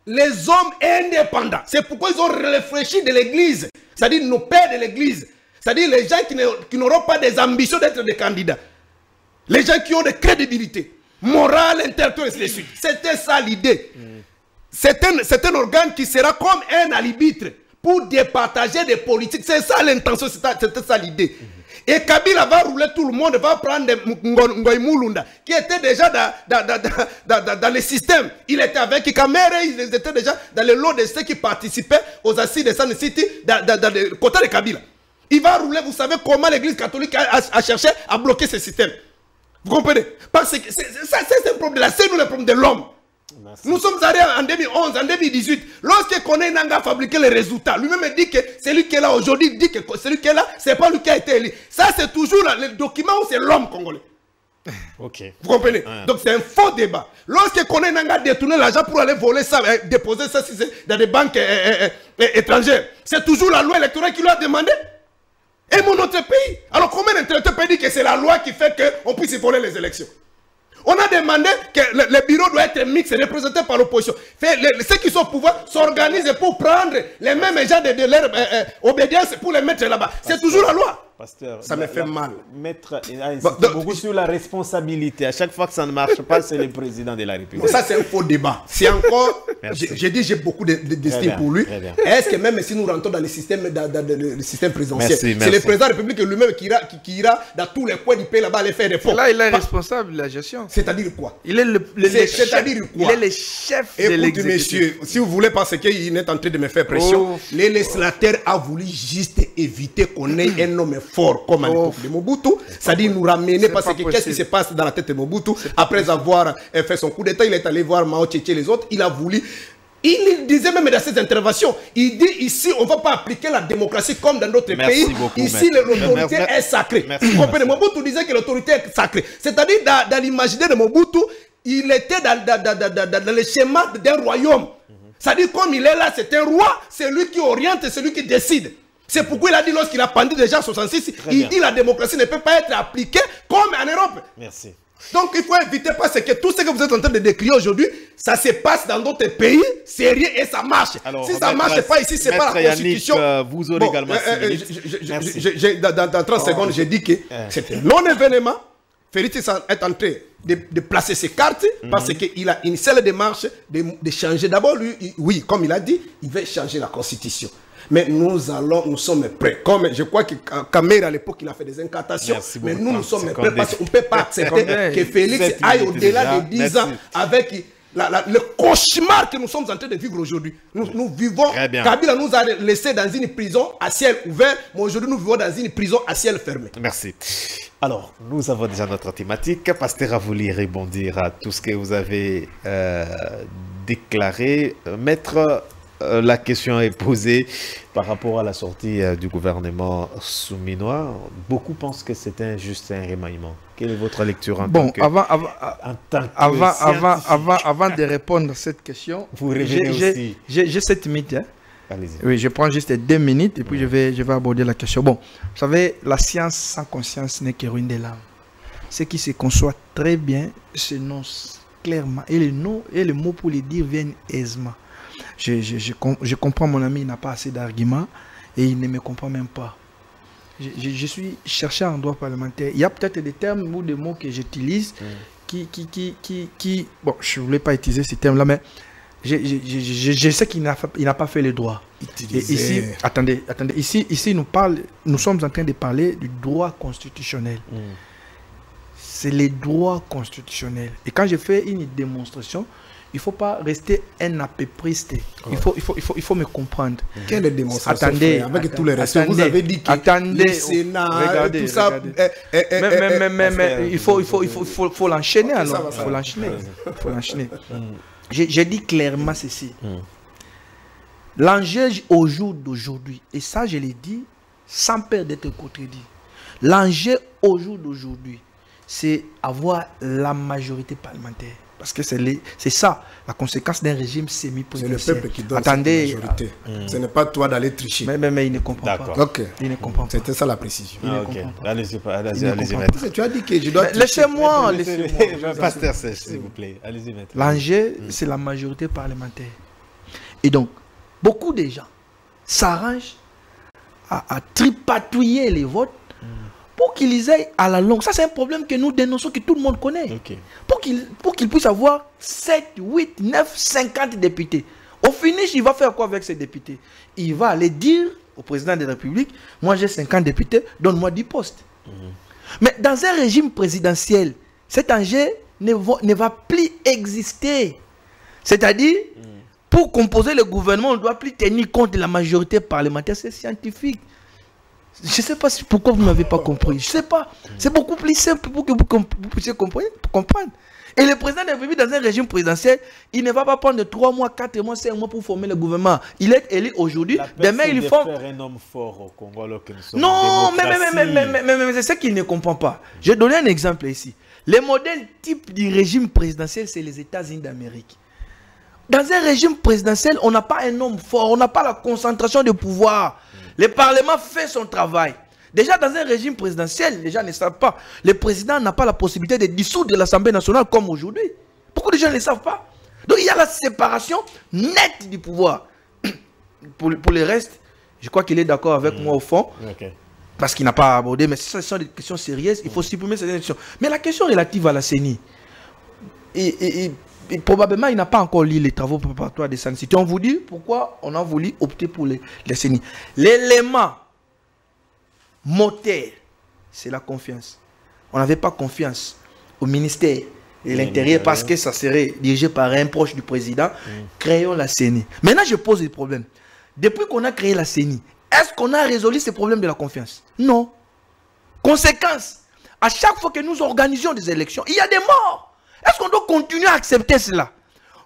Speaker 3: les hommes indépendants. C'est pourquoi ils ont réfléchi de l'église, c'est-à-dire nos pères de l'église, c'est-à-dire les gens qui n'auront pas des ambitions d'être des candidats. Les gens qui ont de crédibilité, morale, intellectuelle, et. C'était ça l'idée. C'est un, un, organe qui sera comme un alibitre pour départager des politiques. C'est ça l'intention, c'était ça l'idée. Et Kabila va rouler tout le monde, va prendre Ngoy Mulunda, qui était déjà dans, dans, dans, le système. Il était avec Kamere, ils étaient déjà dans le lot de ceux qui participaient aux assises de San City, dans, le côté de Kabila. Il va rouler, vous savez comment l'église catholique a, cherché à bloquer ce système. Vous comprenez? Parce que c'est un problème, c'est nous le problème de l'homme? Nous sommes arrivés en 2011, en 2018. Lorsque Kone Nanga a fabriqué les résultats, lui-même dit que celui qui est là aujourd'hui dit que celui qui est là, c'est pas lui qui a été élu. Ça, c'est toujours le document où c'est l'homme congolais.
Speaker 1: Ok.
Speaker 3: Vous comprenez? Donc c'est un faux débat. Lorsque Kone Nanga a détourné l'argent pour aller voler ça, euh, déposer ça dans des banques euh, euh, étrangères, c'est toujours la loi électorale qui lui a demandé? Et mon autre pays. Alors comment un peut dire que c'est la loi qui fait qu'on puisse voler les élections? On a demandé que le, bureau doit être mixte, représenté par l'opposition. Ceux qui sont au pouvoir s'organisent pour prendre les mêmes gens de, leur euh, euh, obédience pour les mettre là-bas. C'est toujours la loi. Pasteur, ça me fait mal.
Speaker 1: Mettre beaucoup sur la responsabilité. À chaque fois que ça ne marche pas, c'est le président de la République.
Speaker 3: ça, c'est un faux débat. C'est encore. J'ai dit, j'ai beaucoup d'estime pour lui. Est-ce que même si nous rentrons dans le système, dans, le système présidentiel, c'est le président de la République lui-même qui ira, qui, ira dans tous les coins du pays là-bas aller faire des fonds
Speaker 2: Là, il est responsable de la gestion.
Speaker 3: C'est-à-dire quoi?
Speaker 2: Il est le,
Speaker 3: C'est-à-dire quoi?
Speaker 2: Il est le chef de l'exécutif.
Speaker 3: monsieur, si vous voulez, parce qu'il est en train de me faire pression, oh. les législateurs a voulu juste éviter qu'on ait un homme fort comme à l'époque de Mobutu. C'est-à-dire nous ramener parce que qu'est-ce qui se passe dans la tête de Mobutu Après avoir euh, fait son coup d'État, il est allé voir Mao Tché et les autres. Il a voulu il disait même dans ses interventions, il dit ici, on ne va pas appliquer la démocratie comme dans d'autres pays. ici, l'autorité est sacrée. Vous comprenez? Mobutu disait que l'autorité est sacrée. C'est-à-dire, dans, l'imaginaire de Mobutu, il était dans, dans, le schéma d'un royaume. C'est-à-dire, comme il est là, c'est un roi, c'est lui qui oriente, c'est lui qui décide. C'est pourquoi il a dit lorsqu'il a pendu déjà en 66, il dit la démocratie ne peut pas être appliquée comme en Europe.
Speaker 1: Merci.
Speaker 3: Donc il faut éviter parce que tout ce que vous êtes en train de décrire aujourd'hui, ça se passe dans d'autres pays, c'est rien et ça marche. si ça ne marche pas ici, c'est pas la constitution.
Speaker 1: Euh, vous aurez également euh,
Speaker 3: euh, dans, 30 secondes, j'ai dit que c'était non-événement. Félix est en train de, placer ses cartes mhm. parce qu'il a une seule démarche de, de changer. D'abord, lui, oui, comme il a dit, il veut changer la constitution. Mais nous allons, nous sommes prêts. Comme je crois que à l'époque, il a fait des incantations. mais nous, nous sommes prêts parce qu'on ne peut pas accepter que Félix aille au-delà de 10 ans avec le cauchemar que nous sommes en train de vivre aujourd'hui. Nous, nous, vivons. Kabila nous a laissé dans une prison à ciel ouvert, mais aujourd'hui nous vivons dans une prison à ciel fermé.
Speaker 1: Merci. Alors, nous avons déjà notre thématique. Pasteur, a voulu rebondir à tout ce que vous avez euh, déclaré. Maître euh, la question est posée par rapport à la sortie euh, du gouvernement souminois. Beaucoup pensent que c'était juste un remaniement. Quelle est votre lecture en
Speaker 2: bon,
Speaker 1: tant que,
Speaker 2: avant, avant, avant, avant, avant, avant, de répondre à cette question,
Speaker 1: vous.
Speaker 2: J'ai cette minutes. Hein. Oui, je prends juste deux minutes et puis je, vais, je vais aborder la question. Bon, vous savez, la science sans conscience n'est que ruine des larmes. Ce qui se conçoit très bien s'énonce clairement et les, noms, et les mots pour les dire viennent aisément je, je, je, comprends mon ami, il n'a pas assez d'arguments et il ne me comprend même pas. Je, suis chercheur en droit parlementaire. Il y a peut-être des termes ou des mots que j'utilise mm. qui, qui, qui, qui, qui, Bon, je ne voulais pas utiliser ces termes-là, mais je, sais qu'il n'a pas fait le droit. Et ici, attendez, attendez. Ici, ici nous, parle, nous sommes en train de parler du droit constitutionnel. Mm. C'est les droits constitutionnels. Et quand je fais une démonstration, il ne faut pas rester un apépriste. Il, faut, il, faut, il, faut, il faut me comprendre.
Speaker 3: Quelle démonstration Attendez, avec tous les restes. Vous avez dit que
Speaker 2: attendez, le Sénat, regardez, tout ça. mais, mais, mais, il faut, il faut, il faut, l'enchaîner alors. Il faut l'enchaîner. Il faut l'enchaîner. J'ai dit clairement ceci. L'enjeu au jour d'aujourd'hui, et ça je l'ai dit sans peur d'être contredit, l'enjeu au jour d'aujourd'hui, c'est avoir la majorité parlementaire. Parce que c'est ça, la conséquence d'un régime semi-présidentiel.
Speaker 3: C'est le peuple qui donne Attendez, cette majorité. Euh, Ce n'est pas toi d'aller tricher.
Speaker 2: Mais, mais, mais, il ne comprend pas.
Speaker 3: Ok.
Speaker 2: Il ne comprend pas.
Speaker 3: C'était ça la précision.
Speaker 1: Ah, ok. Allez-y, allez-y, allez maître.
Speaker 3: Tu as dit que je dois
Speaker 2: Laissez-moi, laissez-moi.
Speaker 1: Pasteur Sèche, s'il vous plaît. Allez-y, maître.
Speaker 2: L'enjeu, mm. c'est la majorité parlementaire. Et donc, beaucoup de gens s'arrangent à, à tripatouiller les votes pour qu'ils aillent à la longue. Ça, c'est un problème que nous dénonçons, que tout le monde connaît. Pour qu'ils pour puissent avoir 7, 8, 9, 50 députés. Au finish, il va faire quoi avec ces députés? Il va aller dire au président de la République, moi j'ai 50 députés, donne-moi 10 postes. Mhm. Mais dans un régime présidentiel, cet enjeu ne va, ne va plus exister. C'est-à-dire, mhm. pour composer le gouvernement, on ne doit plus tenir compte de la majorité parlementaire. C'est scientifique. Je ne sais pas pourquoi vous n'avez pas compris. Je ne sais pas. C'est beaucoup plus simple pour que vous, puissiez comprendre. Et le président de la République, dans un régime présidentiel, il ne va pas prendre 3 mois, 4 mois, 5 mois pour former le gouvernement. Il est élu aujourd'hui. Demain, il forme.
Speaker 1: un homme fort au Congo alors que nous sommes
Speaker 2: Non, mais, mais, mais, mais, mais, mais c'est ce qu'il ne comprend pas. Je vais donner un exemple ici. Le modèle type du régime présidentiel, c'est les États-Unis d'Amérique. Dans un régime présidentiel, on n'a pas un homme fort, on n'a pas la concentration de pouvoir. Le Parlement fait son travail. Déjà, dans un régime présidentiel, les gens ne savent pas. Le président n'a pas la possibilité de dissoudre l'Assemblée nationale comme aujourd'hui. Beaucoup de gens ne le savent pas? Donc, il y a la séparation nette du pouvoir. Pour, pour le reste, je crois qu'il est d'accord avec moi au fond. Parce qu'il n'a pas abordé. Mais ce sont des questions sérieuses. Il faut supprimer ces questions. Mais la question relative à la CENI, et, probablement, il n'a pas encore lu les travaux préparatoires de City. On vous dit pourquoi on a voulu opter pour les, les CENI. L'élément moteur, c'est la confiance. On n'avait pas confiance au ministère de l'Intérieur parce que ça serait dirigé par un proche du président. Mm. Créons la CENI. Maintenant, je pose des problèmes. Depuis qu'on a créé la CENI, est-ce qu'on a résolu ces problèmes de la confiance? Non. Conséquence, à chaque fois que nous organisions des élections, il y a des morts. Doit continuer à accepter cela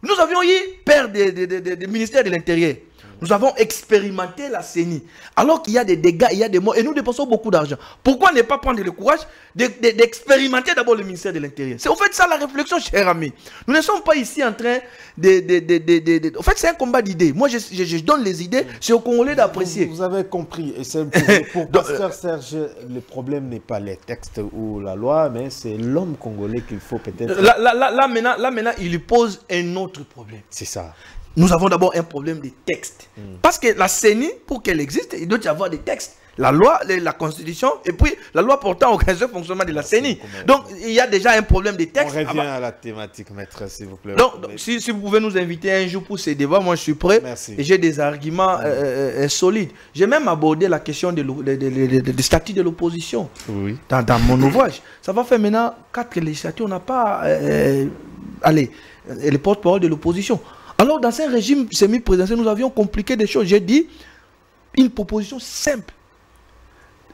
Speaker 2: Nous avions eu père des ministères de l'Intérieur. Nous avons expérimenté la CENI. Alors qu'il y a des dégâts, il y a des morts, et nous dépensons beaucoup d'argent. Pourquoi ne pas prendre le courage d'expérimenter d'abord le ministère de l'Intérieur? C'est au fait ça la réflexion, cher ami. Nous ne sommes pas ici en train de... En fait, c'est un combat d'idées. Moi, je, donne les idées, c'est aux Congolais d'apprécier.
Speaker 1: Vous, avez compris. Et pour, pour Pasteur Serge, le problème n'est pas les textes ou la loi, mais c'est l'homme congolais qu'il faut peut-être...
Speaker 2: Là, là, là, maintenant, là, maintenant, il pose un autre problème.
Speaker 1: C'est ça
Speaker 2: nous avons d'abord un problème de texte. Hmm. Parce que la CENI, pour qu'elle existe, il doit y avoir des textes. La loi, la constitution, et puis la loi portant au fonctionnement de la CENI. Donc, il y a déjà un problème de texte.
Speaker 1: On revient à la thématique, maître, s'il vous plaît.
Speaker 2: Donc, si, vous pouvez nous inviter un jour pour ces débats, moi je suis prêt.
Speaker 1: Merci.
Speaker 2: Et j'ai des arguments euh, euh, euh, solides. J'ai même abordé la question des de, statut de l'opposition
Speaker 1: oui.
Speaker 2: dans, dans, mon ouvrage. Ça va faire maintenant quatre législatures. On n'a pas. allez, les porte-parole de l'opposition. Alors, dans ce régime semi-présidentiel, nous avions compliqué des choses. J'ai dit une proposition simple.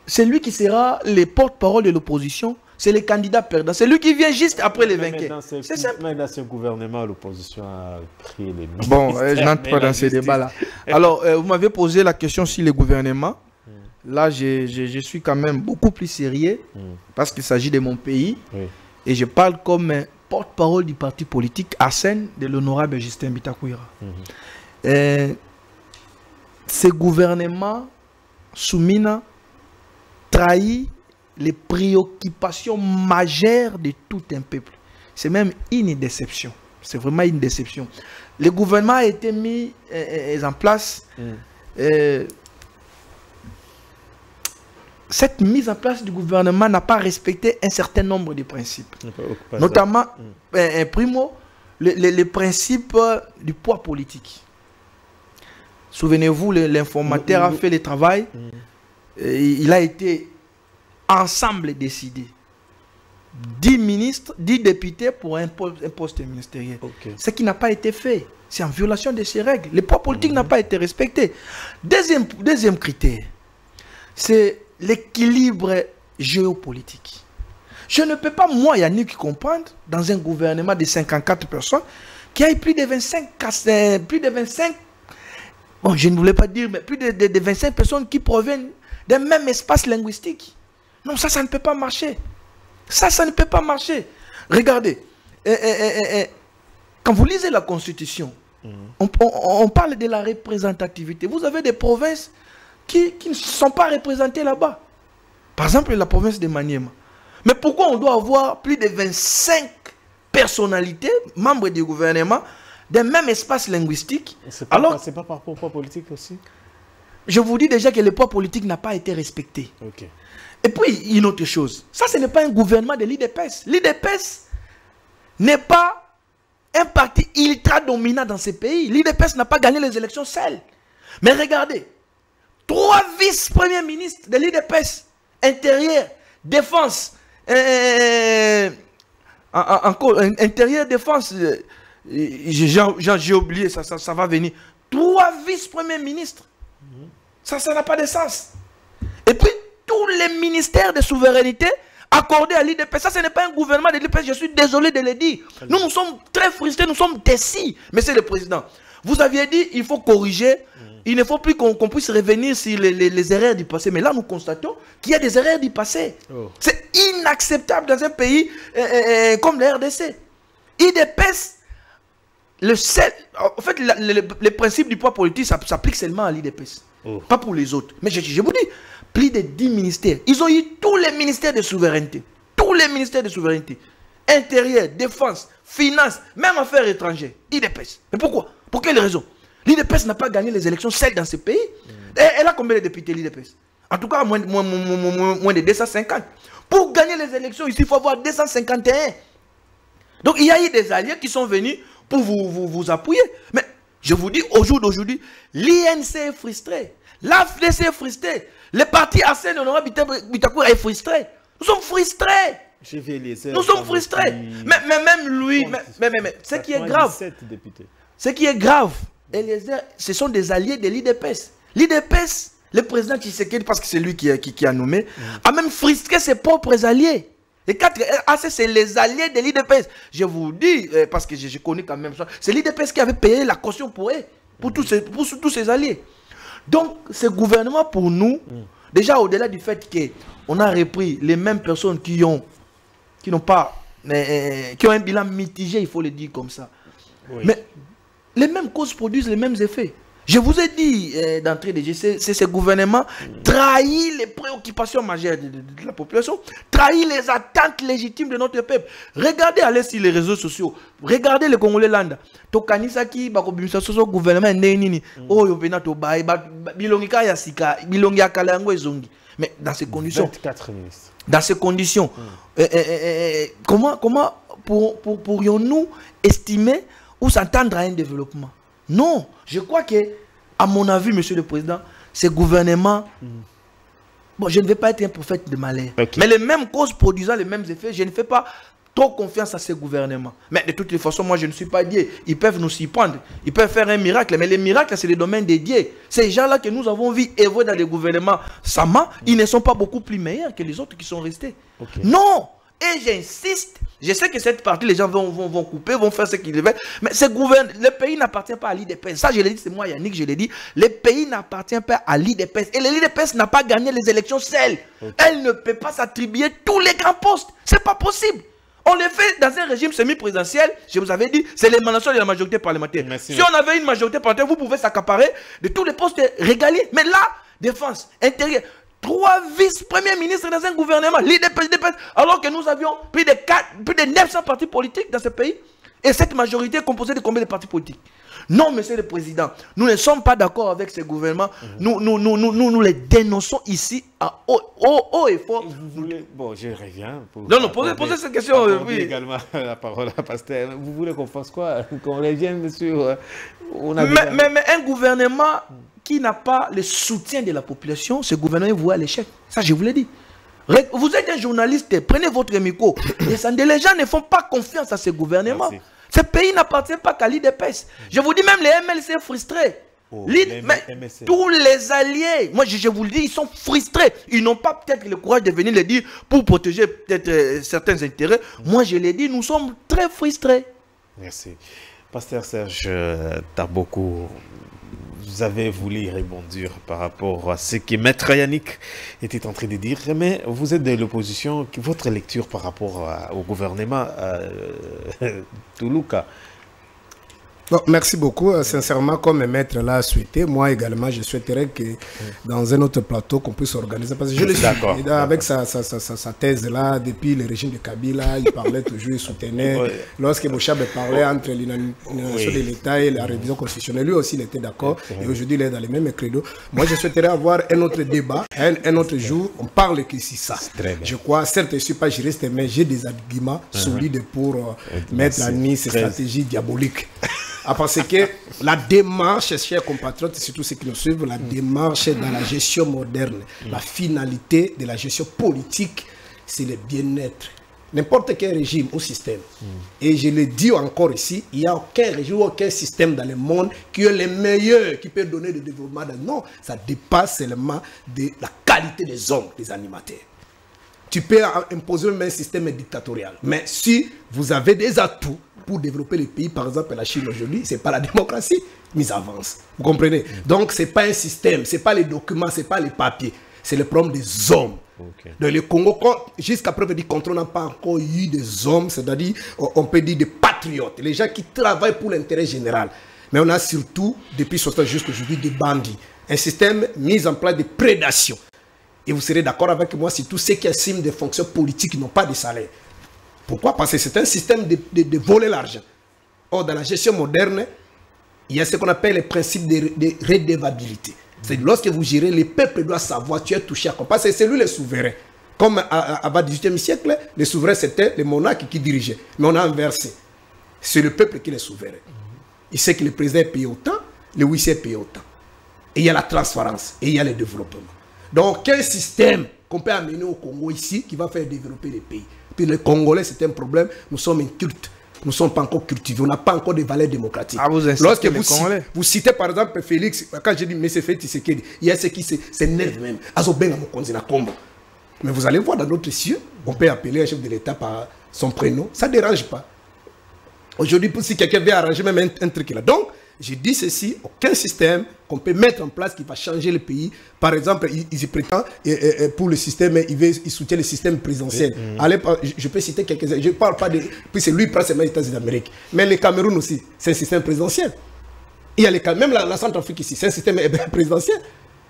Speaker 2: C'est lui qui sera le porte-parole de l'opposition. C'est le candidat perdant. C'est lui qui vient juste après les vainqueurs.
Speaker 1: C'est simple. Mais dans ce gouvernement, l'opposition a pris les
Speaker 2: Bon, je n'entre pas dans ces débats-là. Alors, euh, vous m'avez posé la question sur le gouvernement. Hmm. Là, je, je, suis quand même beaucoup plus sérieux hmm. parce qu'il s'agit de mon pays. Et je parle comme porte-parole du parti politique scène de l'honorable Justin Bitakwira. Mhm. Euh, ce gouvernement, Soumina, trahit les préoccupations majeures de tout un peuple. C'est même une déception. C'est vraiment une déception. Le gouvernement a été mis euh, euh, en place mhm cette mise en place du gouvernement n'a pas respecté un certain nombre de principes. Notamment, mm. un, primo, les, principes euh, du poids politique. Souvenez-vous, l'informateur a fait le travail. Mm. il a été ensemble décidé. 10 ministres, 10 députés pour un poste, ministériel. Ce qui n'a pas été fait. C'est en violation de ces règles. Le poids politique n'a mm. pas été respecté. Deuxième, deuxième critère, c'est l'équilibre géopolitique. Je ne peux pas, moi, Yannick, comprendre, dans un gouvernement de 54 personnes, qu'il y ait plus de 25, plus de 25 bon, je ne voulais pas dire, mais plus de, de- de 25 personnes qui proviennent d'un même espace linguistique. Non, ça, ça ne peut pas marcher. Ça, ça ne peut pas marcher. Regardez, eh, eh, eh, eh, eh, quand vous lisez la Constitution, on, on- on parle de la représentativité. Vous avez des provinces qui, qui ne sont pas représentées là-bas. Par exemple, la province de Maniema. Mais pourquoi on doit avoir plus de 25 personnalités, membres du gouvernement, d'un même espace linguistique
Speaker 1: pas,
Speaker 2: Alors,
Speaker 1: c'est pas par pourquoi politique aussi?
Speaker 2: Je vous dis déjà que le poids politique n'a pas été respecté. Et puis, une autre chose. Ça, ce n'est pas un gouvernement de l'IDPS. L'IDPS n'est pas un parti ultra dominant dans ce pays. L'IDPS n'a pas gagné les élections seul. Mais regardez, trois vice-premiers ministres de l'IDPS, intérieur, défense, euh, en- en- encore, in- intérieur, défense, euh, j'ai oublié, ça, ça, va venir. Trois vice-premiers ministres. Ça, ça n'a pas de sens. Et puis, tous les ministères de souveraineté accordés à l'IDP, ça, ce n'est pas un gouvernement de l'IDP, je suis désolé de le dire. Nous, nous sommes très frustrés, nous sommes décis, Monsieur le Président. Vous aviez dit, il faut corriger, il ne faut plus qu'on puisse revenir sur les, les- les erreurs du passé. Mais là, nous constatons qu'il y a des erreurs du passé.
Speaker 1: Oh.
Speaker 2: C'est inacceptable dans un pays euh, euh, euh, comme la RDC. IDPS, le seul, en fait, la- le, principe du poids politique s'applique seulement à l'IDPS.
Speaker 1: Oh.
Speaker 2: Pas pour les autres. Mais je, je vous dis, plus de 10 ministères. Ils ont eu tous les ministères de souveraineté. Tous les ministères de souveraineté. Intérieur, défense, finance, même affaires étrangères. IDPS. Mais pourquoi? Pour quelle raison? L'IDPS n'a pas gagné les élections celles dans ce pays. Et elle a combien de députés, l'IDPS En tout cas, moins, moins, de 250. Pour gagner les élections, ici, il faut avoir 251. Donc il y a eu des alliés qui sont venus pour vous, vous, vous appuyer. Mais je vous dis, au jour d'aujourd'hui, l'INC est frustré. L'AFDC est frustré. Le parti Arsène Honoré Bitakour est frustré. Nous sommes frustrés.
Speaker 1: Je vais les
Speaker 2: Nous sommes frustrés. Mais, mais même lui, mais, mais, mais- ce qui est grave,
Speaker 1: 97 députés.
Speaker 2: ce qui est grave, Eliezer, ce sont des alliés de l'IDPS. L'IDPS, le président Tshisekedi, parce que c'est lui qui, a- qui, qui a nommé, a même frustré ses propres alliés. Les quatre AC, c'est les alliés de l'IDPS. Je vous dis, euh, parce que je, connais quand même ça, c'est l'IDPS qui avait payé la caution pour eux, pour, tous, ces, pour tous ses alliés. Donc, ce gouvernement, pour nous, déjà au-delà du fait qu'on a repris les mêmes personnes qui ont qui n'ont pas, euh, qui ont un bilan mitigé, il faut le dire comme ça.
Speaker 1: Oui.
Speaker 2: Mais les mêmes causes produisent les mêmes effets. Je vous ai dit euh, d'entrée de jeu, c'est ce gouvernement trahit les préoccupations majeures de, de- de la population, trahit les attentes légitimes de notre peuple. Regardez allez sur les réseaux sociaux, regardez le Congolais land. tokanisaki bakobimisa soso gouvernement ndenge nini oyo mpena tobaye ba- ba- bilongi kaka ya sika bilongi ya kala yango ezongi mais dans ces conditions
Speaker 1: 24 ministres.
Speaker 2: dans ces conditions, euh, euh, euh, euh, comment, comment pour- pour- pourrions-nous estimer ou s'entendre à un développement Non, je crois que, à mon avis, Monsieur le Président, ce gouvernement, bon, je ne vais pas être un prophète de malheur, mais les mêmes causes produisant les mêmes effets, je ne fais pas trop confiance à ces gouvernements. Mais de toutes les façons, moi, je ne suis pas Dieu. Ils peuvent nous s'y prendre. Ils peuvent faire un miracle. Mais les miracles, c'est le domaine des dieux. Ces gens-là que nous avons vu évoluer dans les gouvernements Sama, ils ne sont pas beaucoup plus meilleurs que les autres qui sont restés. Non Et j'insiste, je sais que cette partie, les gens vont, vont, vont couper, vont faire ce qu'ils veulent, mais ce gouvernement, le pays n'appartient pas à l'IDPS. Ça, je l'ai dit, c'est moi, Yannick, je l'ai dit. Le pays n'appartient pas à l'IDPS. Et l'IDPS n'a pas gagné les élections seule. Elle ne peut pas s'attribuer tous les grands postes. C'est pas possible. On les fait dans un régime semi-présidentiel. Je vous avais dit, c'est l'émanation de la majorité parlementaire.
Speaker 1: Merci,
Speaker 2: si on avait une majorité parlementaire, vous pouvez s'accaparer de tous les postes régaliers. Mais là, défense, intérieur, trois vice-premiers ministres dans un gouvernement, l'IDPS, alors que nous avions plus de, 4, plus de 900 partis politiques dans ce pays. Et cette majorité est composée de combien de partis politiques? Non, monsieur le président, nous ne sommes pas d'accord avec ce gouvernement. Nous, nous, nous, nous, nous, nous les dénonçons ici à haut, haut, haut et fort.
Speaker 1: Vous voulez... Bon, je reviens. Pour
Speaker 2: Non, non, posez- posez cette question, oui.
Speaker 1: également la parole à Pasteur. Vous voulez qu'on fasse quoi? Qu'on revienne sur... euh, On a
Speaker 2: Mais,
Speaker 1: déjà-
Speaker 2: mais- mais un gouvernement qui n'a pas le soutien de la population, ce gouvernement est voué à l'échec. Ça, je vous l'ai dit. Vous êtes un journaliste, prenez votre micro. Descendez. Les gens ne font pas confiance à ce gouvernement.
Speaker 1: Merci.
Speaker 2: Ce pays n'appartient pas qu'à l'IDPS. Je vous dis, même les MLC frustrés.
Speaker 1: Oh,
Speaker 2: mais tous les alliés, moi je, je vous le dis, ils sont frustrés. Ils n'ont pas peut-être le courage de venir le dire pour protéger peut-être euh, certains intérêts. Moi je l'ai dit, nous sommes très frustrés.
Speaker 1: Merci. Pasteur Serge euh, Taboko, vous avez voulu rebondir par rapport à ce que Maître Yannick était en train de dire, mais vous êtes de l'opposition. Votre lecture par rapport au gouvernement euh, Toulouka
Speaker 3: merci beaucoup. Euh, sincèrement, comme maître l'a souhaité, moi également, je souhaiterais que dans un autre plateau, qu'on puisse organiser. Parce que je le suis. Avec sa, sa, sa, sa, thèse-là, depuis le régime de Kabila, il parlait toujours, il soutenait. Lorsque Mouchabe parlait entre l'innovation de l'État et la révision constitutionnelle, lui aussi, il était d'accord. Et aujourd'hui, il est dans les mêmes credos. Moi, je souhaiterais avoir un autre débat, un, autre jour. On parle que si ça. Je crois, certes, je ne suis pas juriste, mais j'ai des arguments uh-huh. solides pour euh, mettre en nuit ces stratégies diaboliques. Ah, parce que la démarche, chers compatriotes, surtout ceux qui nous suivent, la démarche dans la gestion moderne, la finalité de la gestion politique, c'est le bien-être. N'importe quel régime ou système. Et je le dis encore ici, il n'y a aucun régime ou aucun système dans le monde qui est le meilleur, qui peut donner le développement. Non, ça dépasse seulement de la qualité des hommes, des animateurs. Tu peux imposer un système dictatorial. Mais si vous avez des atouts, pour développer les pays, par exemple la Chine aujourd'hui, ce n'est pas la démocratie mise avance. Vous comprenez? Donc ce n'est pas un système, ce n'est pas les documents, ce n'est pas les papiers, c'est le problème des hommes. Dans le Congo, jusqu'à preuve du contre, on n'a pas encore eu des hommes, c'est-à-dire, on peut dire des patriotes, les gens qui travaillent pour l'intérêt général. Mais on a surtout, depuis ce temps jusqu'à aujourd'hui, des bandits. Un système mis en place de prédation. Et vous serez d'accord avec moi si tous ceux qui assument des fonctions politiques n'ont pas de salaire. Pourquoi? Parce que c'est un système de, de, voler l'argent. Or, dans la gestion moderne, il y a ce qu'on appelle le principe de, de redevabilité. C'est lorsque vous gérez, le peuple doit savoir, tu es touché à quoi. Parce que c'est lui le souverain. Comme avant le XVIIIe siècle, les souverains, c'était les monarques qui dirigeaient. Mais on a inversé. C'est le peuple qui est souverain. Il sait que le président paye autant, le huissier paye autant. Et il y a la transparence, et il y a le développement. Donc, quel système qu'on peut amener au Congo ici qui va faire développer les pays les Congolais, c'est un problème. Nous sommes incultes. Nous ne sommes pas encore cultivés. On n'a pas encore de valeurs démocratiques.
Speaker 2: Ah, vous
Speaker 3: Lorsque vous, vous, citez par exemple Félix, quand j'ai dit M. Félix il y a ceux qui s'énervent même. Mais vous allez voir dans notre cieux, on peut appeler un chef de l'État par son prénom. Ça ne dérange pas. Aujourd'hui, si quelqu'un veut arranger même un, un truc là. Donc, je dis ceci, aucun système qu'on peut mettre en place qui va changer le pays. Par exemple, ils, ils prétendent pour le système, ils, soutiennent le système présidentiel. Mm. Allez, je peux citer quelques-uns. Je ne parle pas de... Puis c'est lui qui prend les États-Unis d'Amérique. Mais le Cameroun aussi, c'est un système présidentiel. Il y a les, même la, Centrafrique ici, c'est un système eh ben, présidentiel.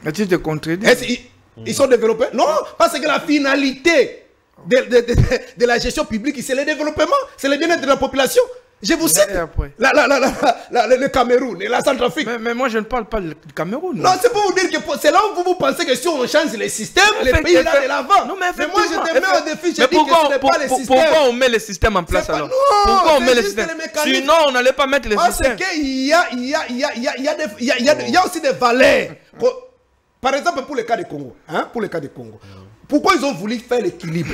Speaker 2: Mais tu te contredis.
Speaker 3: Ils, sont développés Non, parce que la finalité de, de la gestion publique, c'est le développement, c'est le bien-être de la population. Je vous cite la, la, la, le Cameroun et la Centrafrique.
Speaker 2: Mais, mais, moi, je ne parle pas du Cameroun.
Speaker 3: Non, c'est pour vous dire que c'est là où vous, vous pensez que si on change les systèmes, les pays là de l'avant. Non, mais, mais, moi, je te mets au défi, je dis pourquoi, que ce pas les systèmes.
Speaker 2: Pourquoi on met les systèmes en place alors? Pourquoi on met les systèmes Sinon, on n'allait pas mettre les systèmes.
Speaker 3: Parce qu'il y a aussi des valeurs. Par exemple, pour le cas du Congo. Hein, pour le cas du Congo. Pourquoi ils ont voulu faire l'équilibre?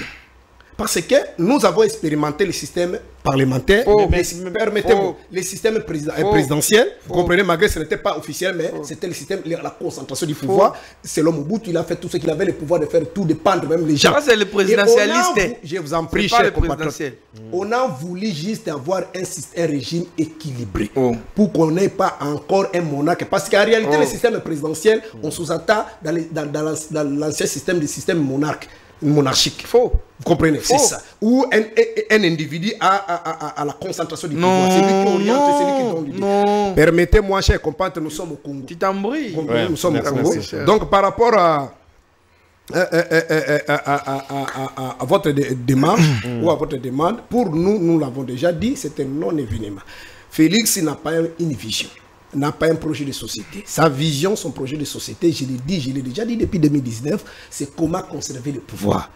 Speaker 3: Parce que nous avons expérimenté le système parlementaire, oh, mais, permettez-moi, oh. le système oh. présidentiel, vous comprenez, malgré que ce n'était pas officiel, mais c'était le système, la concentration du pouvoir. C'est l'homme Mobutu, il a fait tout ce qu'il avait le pouvoir de faire, tout dépendre même les gens.
Speaker 2: Ça, c'est le présidentialiste.
Speaker 3: je vous en prie, cher compatriotes. On a voulu juste avoir un, un régime équilibré pour qu'on n'ait pas encore un monarque. Parce qu'en réalité, le système présidentiel, on sous-attend dans, dans l'ancien système du système monarque monarchique.
Speaker 2: Faux.
Speaker 3: Vous comprenez? C'est ça. Où un, un, individu a, a, la concentration du pouvoir. C'est lui qui oriente, c'est lui qui donne l'idée. Permettez-moi, cher compatriotes, nous sommes au Congo.
Speaker 2: Tu t'embrouilles.
Speaker 3: nous sommes au Congo. Donc, par rapport à, à, votre démarche ou à votre demande, pour nous, nous l'avons déjà dit, c'est un non-événement. Félix n'a pas une vision n'a pas un projet de société. Sa vision, son projet de société, je l'ai dit, je l'ai déjà dit depuis 2019, c'est comment conserver le pouvoir.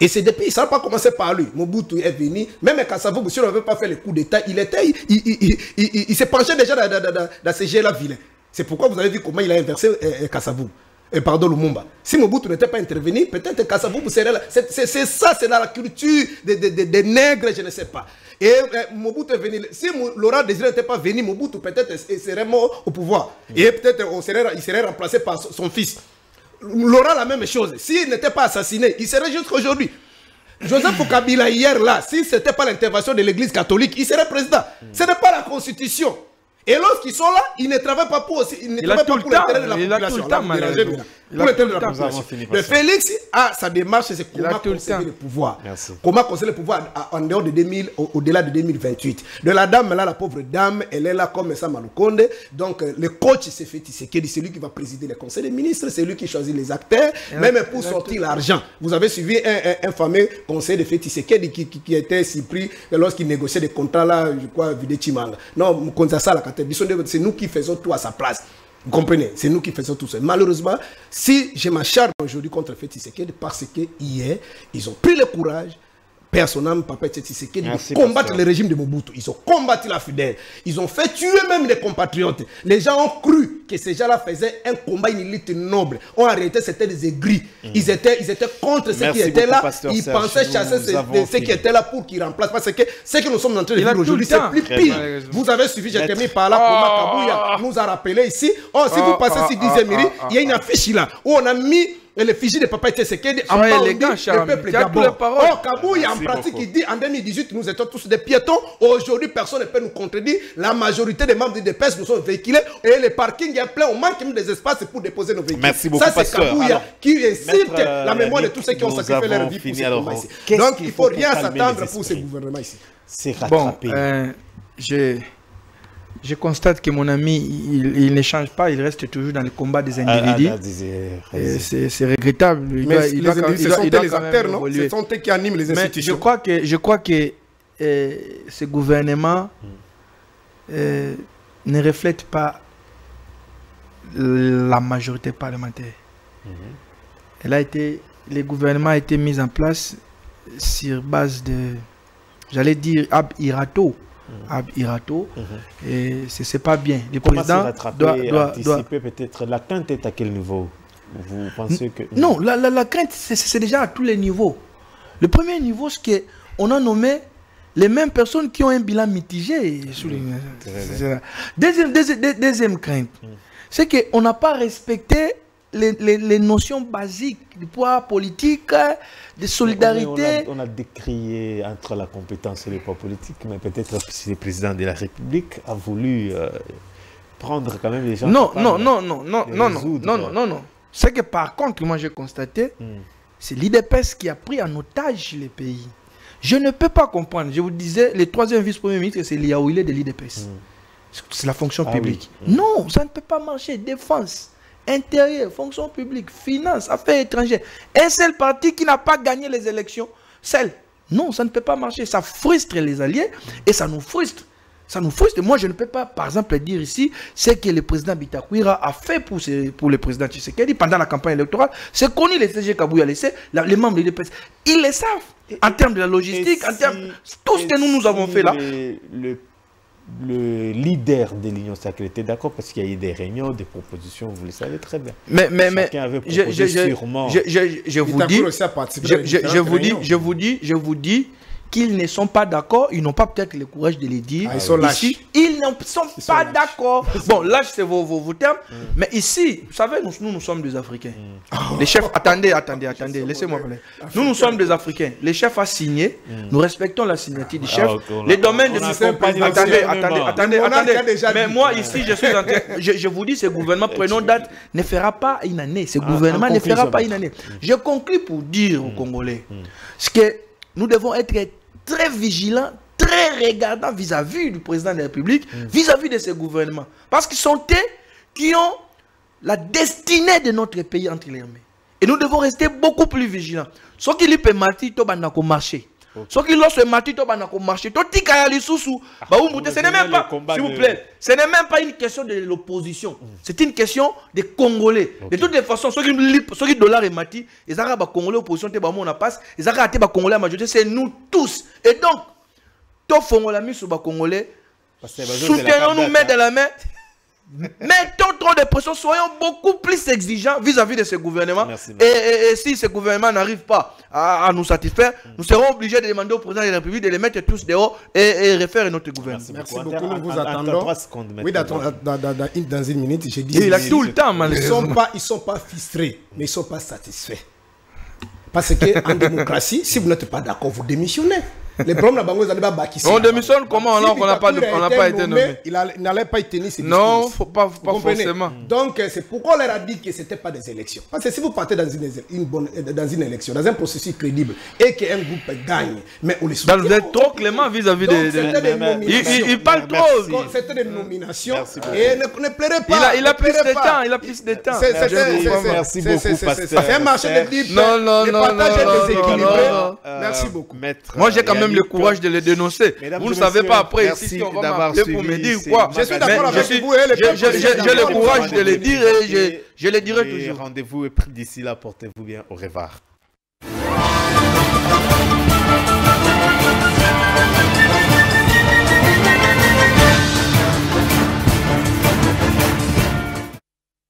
Speaker 3: Et c'est depuis, ça n'a pas commencé par lui. Mobutu est venu, même Kassavou, si on n'avait pas fait le coup d'État, il était, il, s'est penché déjà dans, dans, jets-là vilains. C'est pourquoi vous avez vu comment il a inversé euh, Kassavou. Et pardon, Lumumba. Si Mobutu n'était pas intervenu, peut-être Kassavou serait là. C'est ça, c'est dans la culture des, des, des, nègres, je ne sais pas. Et euh, Mobutu est venu. Si Laurent Désiré n'était pas venu, Mobutu peut-être serait mort au pouvoir. Et peut-être il serait remplacé par son fils. Laurent, la même chose. S'il n'était pas assassiné, il serait jusqu'aujourd'hui. Joseph Kabila, hier, là, si ce n'était pas l'intervention de l'église catholique, il serait président. Ce n'est pas la constitution. Et lorsqu'ils sont là, ils ne travaillent pas pour, aussi, ils ne
Speaker 2: Il
Speaker 3: travaillent pas pour l'intérêt de la population. Là, vous dérangez bien. Pour l'intérêt
Speaker 2: tout
Speaker 3: de
Speaker 2: le
Speaker 3: la population. Le
Speaker 1: ça.
Speaker 3: Félix a sa démarche, c'est comment
Speaker 2: le
Speaker 3: conserver le pouvoir.
Speaker 1: Merci.
Speaker 3: Comment conserver le pouvoir en dehors de 2000, au- au-delà de 2028. De la dame, là, la pauvre dame, elle est là comme ça, Malukonde. Donc, euh, le coach, c'est fait c'est lui qui va présider le conseil des ministres, c'est lui qui choisit les acteurs, même pour sortir l'argent. Vous avez suivi un, un- un fameux conseil de Feti Tshisekedi qui, qui, qui était surpris lorsqu'il négociait des contrats là, je crois, Vide Chimanga. Non, Mkonza Sala, c'est nous qui faisons tout à sa place. Vous comprenez? C'est nous qui faisons tout ça. Malheureusement, si je m'acharne aujourd'hui contre Feti Tshisekedi, parce que hier, ils ont pris le courage, Père son âme, Papa Tshisekedi,
Speaker 1: Merci,
Speaker 3: de combattre
Speaker 1: pasteur.
Speaker 3: le régime de Mobutu. Ils ont combattu la fidèle. Ils ont fait tuer même les compatriotes. Les gens ont cru que ces gens-là faisaient un combat, une lutte noble. En réalité, c'était des aigris. Ils, étaient, ils étaient contre ceux
Speaker 1: Mm. Merci
Speaker 3: qui étaient
Speaker 1: beaucoup,
Speaker 3: là.
Speaker 1: pasteur
Speaker 3: Ils
Speaker 1: Serge.
Speaker 3: pensaient chasser ceux qui étaient là pour qu'ils remplacent. Parce que ce que nous sommes en train de vivre aujourd'hui, c'est plus
Speaker 1: Très
Speaker 3: pire.
Speaker 2: bien.
Speaker 3: Vous avez suivi, j'ai terminé par là.
Speaker 2: Oh.
Speaker 3: Comment Kabouya nous a rappelé ici. Oh, si
Speaker 2: Oh,
Speaker 3: vous passez
Speaker 2: oh,
Speaker 3: sur
Speaker 2: oh,
Speaker 3: 10e
Speaker 2: oh,
Speaker 3: mairie,
Speaker 2: oh,
Speaker 3: il y a une affiche là où on a mis l'effigie de Papa Tshisekedi en
Speaker 2: Soyez
Speaker 3: bas, on
Speaker 2: élégant,
Speaker 3: dit,
Speaker 2: Charles.
Speaker 3: le peuple
Speaker 2: paroles.
Speaker 3: Oh, Kabouya, en pratique,
Speaker 1: beaucoup.
Speaker 3: il dit en 2018, nous étions tous des piétons. Aujourd'hui, personne ne peut nous contredire. La majorité des membres du DPS nous sont véhiculés et les parkings est plein. On manque même des espaces pour déposer nos véhicules.
Speaker 1: Merci beaucoup,
Speaker 3: Ça, c'est. Kabouya qui
Speaker 1: Maître, euh,
Speaker 3: la mémoire de tous ceux qui ont sacrifié leur vie pour ici.
Speaker 1: qu'est-ce
Speaker 3: Donc, il
Speaker 1: faut
Speaker 3: faut rien s'attendre pour ces
Speaker 1: esprits
Speaker 3: gouvernements ici.
Speaker 1: C'est
Speaker 2: Bon,
Speaker 1: rattrapé.
Speaker 2: euh, je, je constate que mon ami, il, il ne change pas, il reste toujours dans le combat des
Speaker 1: Ah, ah,
Speaker 2: individus.
Speaker 1: ah,
Speaker 2: Et c'est regrettable. Il
Speaker 3: Mais
Speaker 2: doit- il
Speaker 3: les
Speaker 2: doit
Speaker 3: individus, ce sont les acteurs, non?
Speaker 2: Évoluer.
Speaker 3: Ce sont eux qui animent les
Speaker 2: Mais je
Speaker 3: institutions.
Speaker 2: crois que, je crois que euh, ce gouvernement euh, ne reflète pas la majorité parlementaire. Elle a été, le gouvernement a été mis en place sur base de, j'allais dire, ab irato. Ab irato. Et c'est c'est pas bien. Le
Speaker 1: Comment
Speaker 2: président doit, doit,
Speaker 1: peut-être? La crainte est à quel niveau? Vous pensez que...
Speaker 2: non, la, la, la crainte, c'est- déjà à tous les niveaux. Le premier niveau, c'est qu'on a nommé les mêmes personnes qui ont un bilan mitigé. les-. Deuxième, deuxième, deux- deuxième crainte, c'est qu'on n'a pas respecté les, les- les notions basiques du pouvoir politique, de solidarité.
Speaker 1: On a, on a décrié entre la compétence et le pouvoir politique, mais peut-être si le président de la République a voulu euh, prendre quand même les gens...
Speaker 2: Non, non, non, non, non, non, non, non, non, non, non. C'est que par contre, moi j'ai constaté,
Speaker 1: Hmm.
Speaker 2: c'est l'IDPS qui a pris en otage les pays. Je ne peux pas comprendre. Je vous disais, le troisième vice-premier ministre, c'est Liaouilé de l'IDPS. C'est la fonction
Speaker 1: Ah
Speaker 2: publique.
Speaker 1: oui.
Speaker 2: Non, ça ne peut pas marcher. Défense, intérieur, fonction publique, finance, affaires étrangères. Un seul parti qui n'a pas gagné les élections, seul. Non, ça ne peut pas marcher. Ça frustre les alliés et ça nous frustre. Ça nous frustre. Moi, je ne peux pas, par exemple, dire ici ce que le président Bitakwira a fait pour, ce- pour le président Tshisekedi pendant la campagne électorale. C'est connu, les CG Kabou a laissé, la- les membres de l'IDPS. Ils le savent. En termes de la logistique, en termes.
Speaker 1: si-
Speaker 2: Tout ce que nous, nous avons
Speaker 1: si
Speaker 2: fait là.
Speaker 1: Le, le, le leader de l'Union sacrée était d'accord parce qu'il y a eu des réunions, des propositions, vous le savez très bien.
Speaker 2: Mais, mais, mais,
Speaker 1: Chacun avait
Speaker 2: je,
Speaker 1: proposé
Speaker 2: je, je,
Speaker 1: sûrement.
Speaker 2: je, je- je vous dis, je, vous dis, je vous dis, je vous dis qu'ils ne sont pas d'accord, ils n'ont pas peut-être le courage de les dire.
Speaker 3: Ah, ils sont lâches.
Speaker 2: Ici, ils ne sont pas d'accord. Bon, lâche, c'est vos, vos, vos termes. Mais ici, vous savez, nous, nous, nous sommes des Africains. Les chefs, attendez, attendez, attendez, laissez-moi parler. Nous, nous sommes des Africains. Les chefs a signé, nous respectons la signature du chef.
Speaker 1: ok, on
Speaker 2: les domaines de système
Speaker 1: le
Speaker 2: Attendez,
Speaker 1: gouvernement.
Speaker 2: attendez, attendez,
Speaker 3: Le
Speaker 2: attendez. Mais moi, ici, je suis en train. Je, je vous dis, ce gouvernement, prenons date, ne fera pas une année. Ce gouvernement
Speaker 1: en
Speaker 2: ne fera pas une année. Je conclue pour dire aux Congolais ce que nous devons être très vigilants, très regardants vis-à-vis du président de la République, vis-à-vis de ce gouvernement. Parce qu'ils sont eux qui ont la destinée de notre pays entre les mains. Et nous devons rester beaucoup plus vigilants. Ce qui lui peut marcher, to banako Ce qui lorsque marcher, to banako marcher. To tika ya lisusu. Ba umute, ce n'est même pas, s'il vous
Speaker 1: de-
Speaker 2: plaît, ce n'est même pas une question de l'opposition. C'est une question des Congolais. De toutes les façons, ceux qui dollar et mati, ils ont ba Congolais opposition te ba mo na passe, ils ont raté ba Congolais la majorité, c'est nous tous. Et donc, to fongola mi sur ba Congolais,
Speaker 1: Parce que les besoins, c'est la
Speaker 2: soutenons-nous
Speaker 1: carte
Speaker 2: main dans la main. Mettons trop de pression, soyons beaucoup plus exigeants vis-à-vis de ce gouvernement.
Speaker 1: Merci,
Speaker 2: et, et- et si ce gouvernement n'arrive pas à, à nous satisfaire, nous serons obligés de demander au président de la République de les mettre tous dehors et, et refaire notre gouvernement.
Speaker 1: Merci
Speaker 3: Merci
Speaker 1: beaucoup.
Speaker 3: nous vous
Speaker 1: en- en- en
Speaker 3: attendons.
Speaker 1: trois secondes,
Speaker 3: Oui, dans, dans, dans- dans une, dans une minute, j'ai dit.
Speaker 2: Et il a
Speaker 3: ils-
Speaker 2: tout le temps,
Speaker 3: Ils
Speaker 2: malheureusement.
Speaker 3: sont pas, ils sont pas frustrés, mais ils sont pas satisfaits. Parce que en démocratie, si vous n'êtes pas d'accord, vous démissionnez. Les problèmes là bango pas bakisi.
Speaker 2: On démissionne comment alors qu'on n'a pas on n'a pas été nommé.
Speaker 3: Il n'allait pas y tenir ses
Speaker 2: Non, faut pas pas forcément.
Speaker 3: Donc c'est pourquoi on leur a dit que c'était pas des élections. Parce que si vous partez dans une, une bonne dans une élection, dans un processus crédible et qu'un groupe gagne, mais on les soutient.
Speaker 2: Vous êtes trop clément vis-à-vis des, il, il, parle trop.
Speaker 3: C'était des nominations et ne, ne pleurez pas.
Speaker 2: Il a, plus de temps, il a plus de temps.
Speaker 1: Merci beaucoup, pasteur.
Speaker 3: C'est un marché de libre.
Speaker 2: Non, non, non, non.
Speaker 3: Merci beaucoup.
Speaker 2: Moi, j'ai quand même le courage de les dénoncer. Vous ne savez pas après ici on va m'appeler pour me dire quoi.
Speaker 3: Je suis d'accord avec vous.
Speaker 2: J'ai le courage de les dire et je les dirai toujours.
Speaker 1: Rendez-vous d'ici là, portez-vous bien. Au revoir.